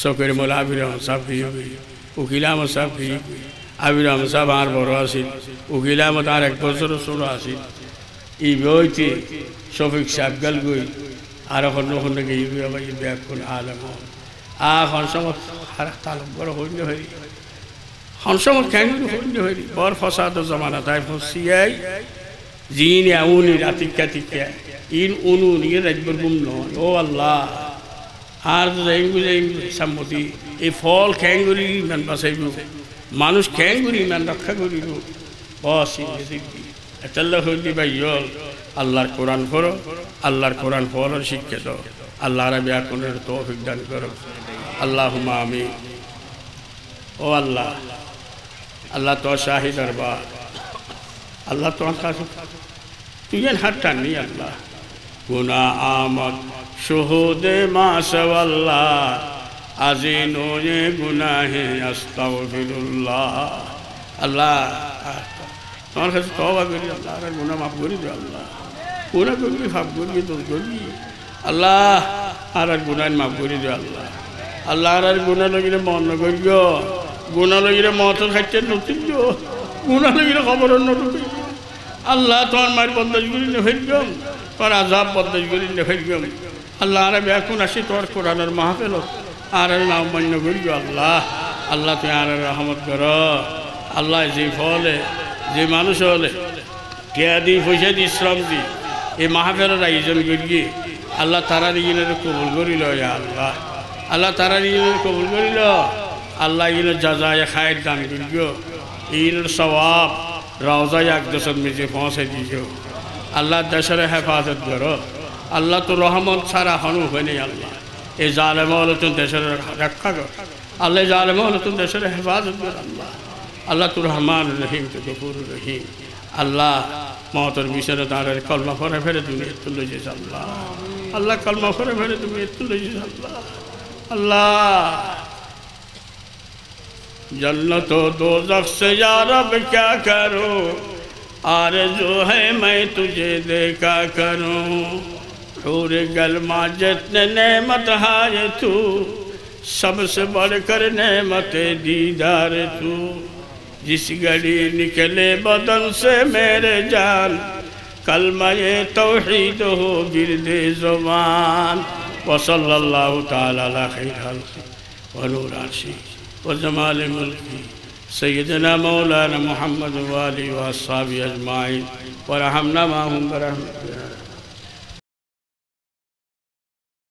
চকের মোলা আবির সব গিয়ে উকিলাম সব গিয়ে আবির আহমদ সাহেব আর বড় আছিল উকিল আহমদ আর এক বছর ছোট আছিল ই বইতে শফিক সাহেব গেল গই আর এখন নখন নাকি ই আবার ব্যাগ কোন আলম এখন আর হনসমত বর ফসাদ জমানা তাই ফসিয়াই। জিন উনি রাতিকা তিকা ইন উনু নিয়ে রাজবর গুম নয়। ও আল্লাহ। আর সাম্মতি এই ফল ক্যাঙ্গুরি ইমান বাঁচাইব। মানুষ ক্যাঙ্গুরি ইমান রক্ষা করিব। হইলি বা ইয়ল আল্লাহর কোরআন করো আল্লাহর কোরআন ফলের শিক্ষিত আল্লাহ রাবি আকনের তৌফিক দান করো। আল্লাহ আমি ও আল্লাহ আল্লাহ তো শাহি দরবার। আল্লাহ তো তুই হাত টাননি আল্লাহ। গুনা আমদ শহদে মাসওয়াল্লাহ আজি নোয়ে গুনাহে আস্তাগফিরুল্লাহ। আল্লাহ, তোমার কাছে তওবা করি আল্লাহ আর গুনাহ মাফ করে দিও আল্লাহ। গুনাহ করবি মাফ করবি দোষ করবি আল্লাহ, আর আর গুনাহ মাফ করে দিও আল্লাহ। আল্লাহ আর গুনাহ লগিলে মন করিও গুনাহ লগিলে মত খাইতে নতুন গুনাহ লগিলে খবর নতুন আল্লাহ, তোমার মায়ের বন্দাজ করি নেফেলগম তোর আজাব বন্দাজ করি নেফেলগম আল্লাহ, আর এখন আসি তোর কোরআনের মাহফেল আর নাম মান্য করি আল্লাহ। আল্লাহ তুই আর রহমত কর। আল্লাহ যে ফলে, যে মানুষ হলে টিয়া দি পয়সা দি শ্রম দি এই মাহফেলের আয়োজন করিয়ে আল্লাহ তারা ইগিনের কবুল করিল আল্লাহ। আল্লাহ তারা ইগিনের কবুল করিল। আল্লাহ ইগিনের যা যা খায়ের দান করিল ইগিনের স্বভাব রওজায় এক দেশের মেঝে পৌঁছে দিও আল্লাহ দেশের হেফাজত করো। আল্লাহ তো রহমত ছাড়া হনু হয়নি আল্লাহ। এই জালেম হলো তুমি দেশের রক্ষা কর আল্লাহ জালেম হলো তুমি দেশের হেফাজত কর আল্লাহ আল্লাহ তুর রহমান রহিম তো গফুর রহিম আল্লাহ মহতর মিশরে দাঁড়ের কলমা ফরে ফেরে তুমি এত্তু লইছিস আল্লাহ আল্লাহ কলমা ফরে ফেরে তুমি এত্তু লইছিস আল্লাহ আল্লাহ जन्नत दो से यार अब क्या करूं आर जो है मैं तुझे देखा करूं حور گلما جتنے نعمت ہائے تو سب سے بڑھ کر نعمت دیدار تو۔ جس گڑی نکلے بدن سے میرے جان، کلمہ توحید ہو گرد زمان وصل اللہ تعالیٰ علی خیر حلق و نور عرشی و جمال ملکی سیدنا مولانا محمد والی و اصحابی اجمعین۔ ورحمنا ماہم برحمت اللہ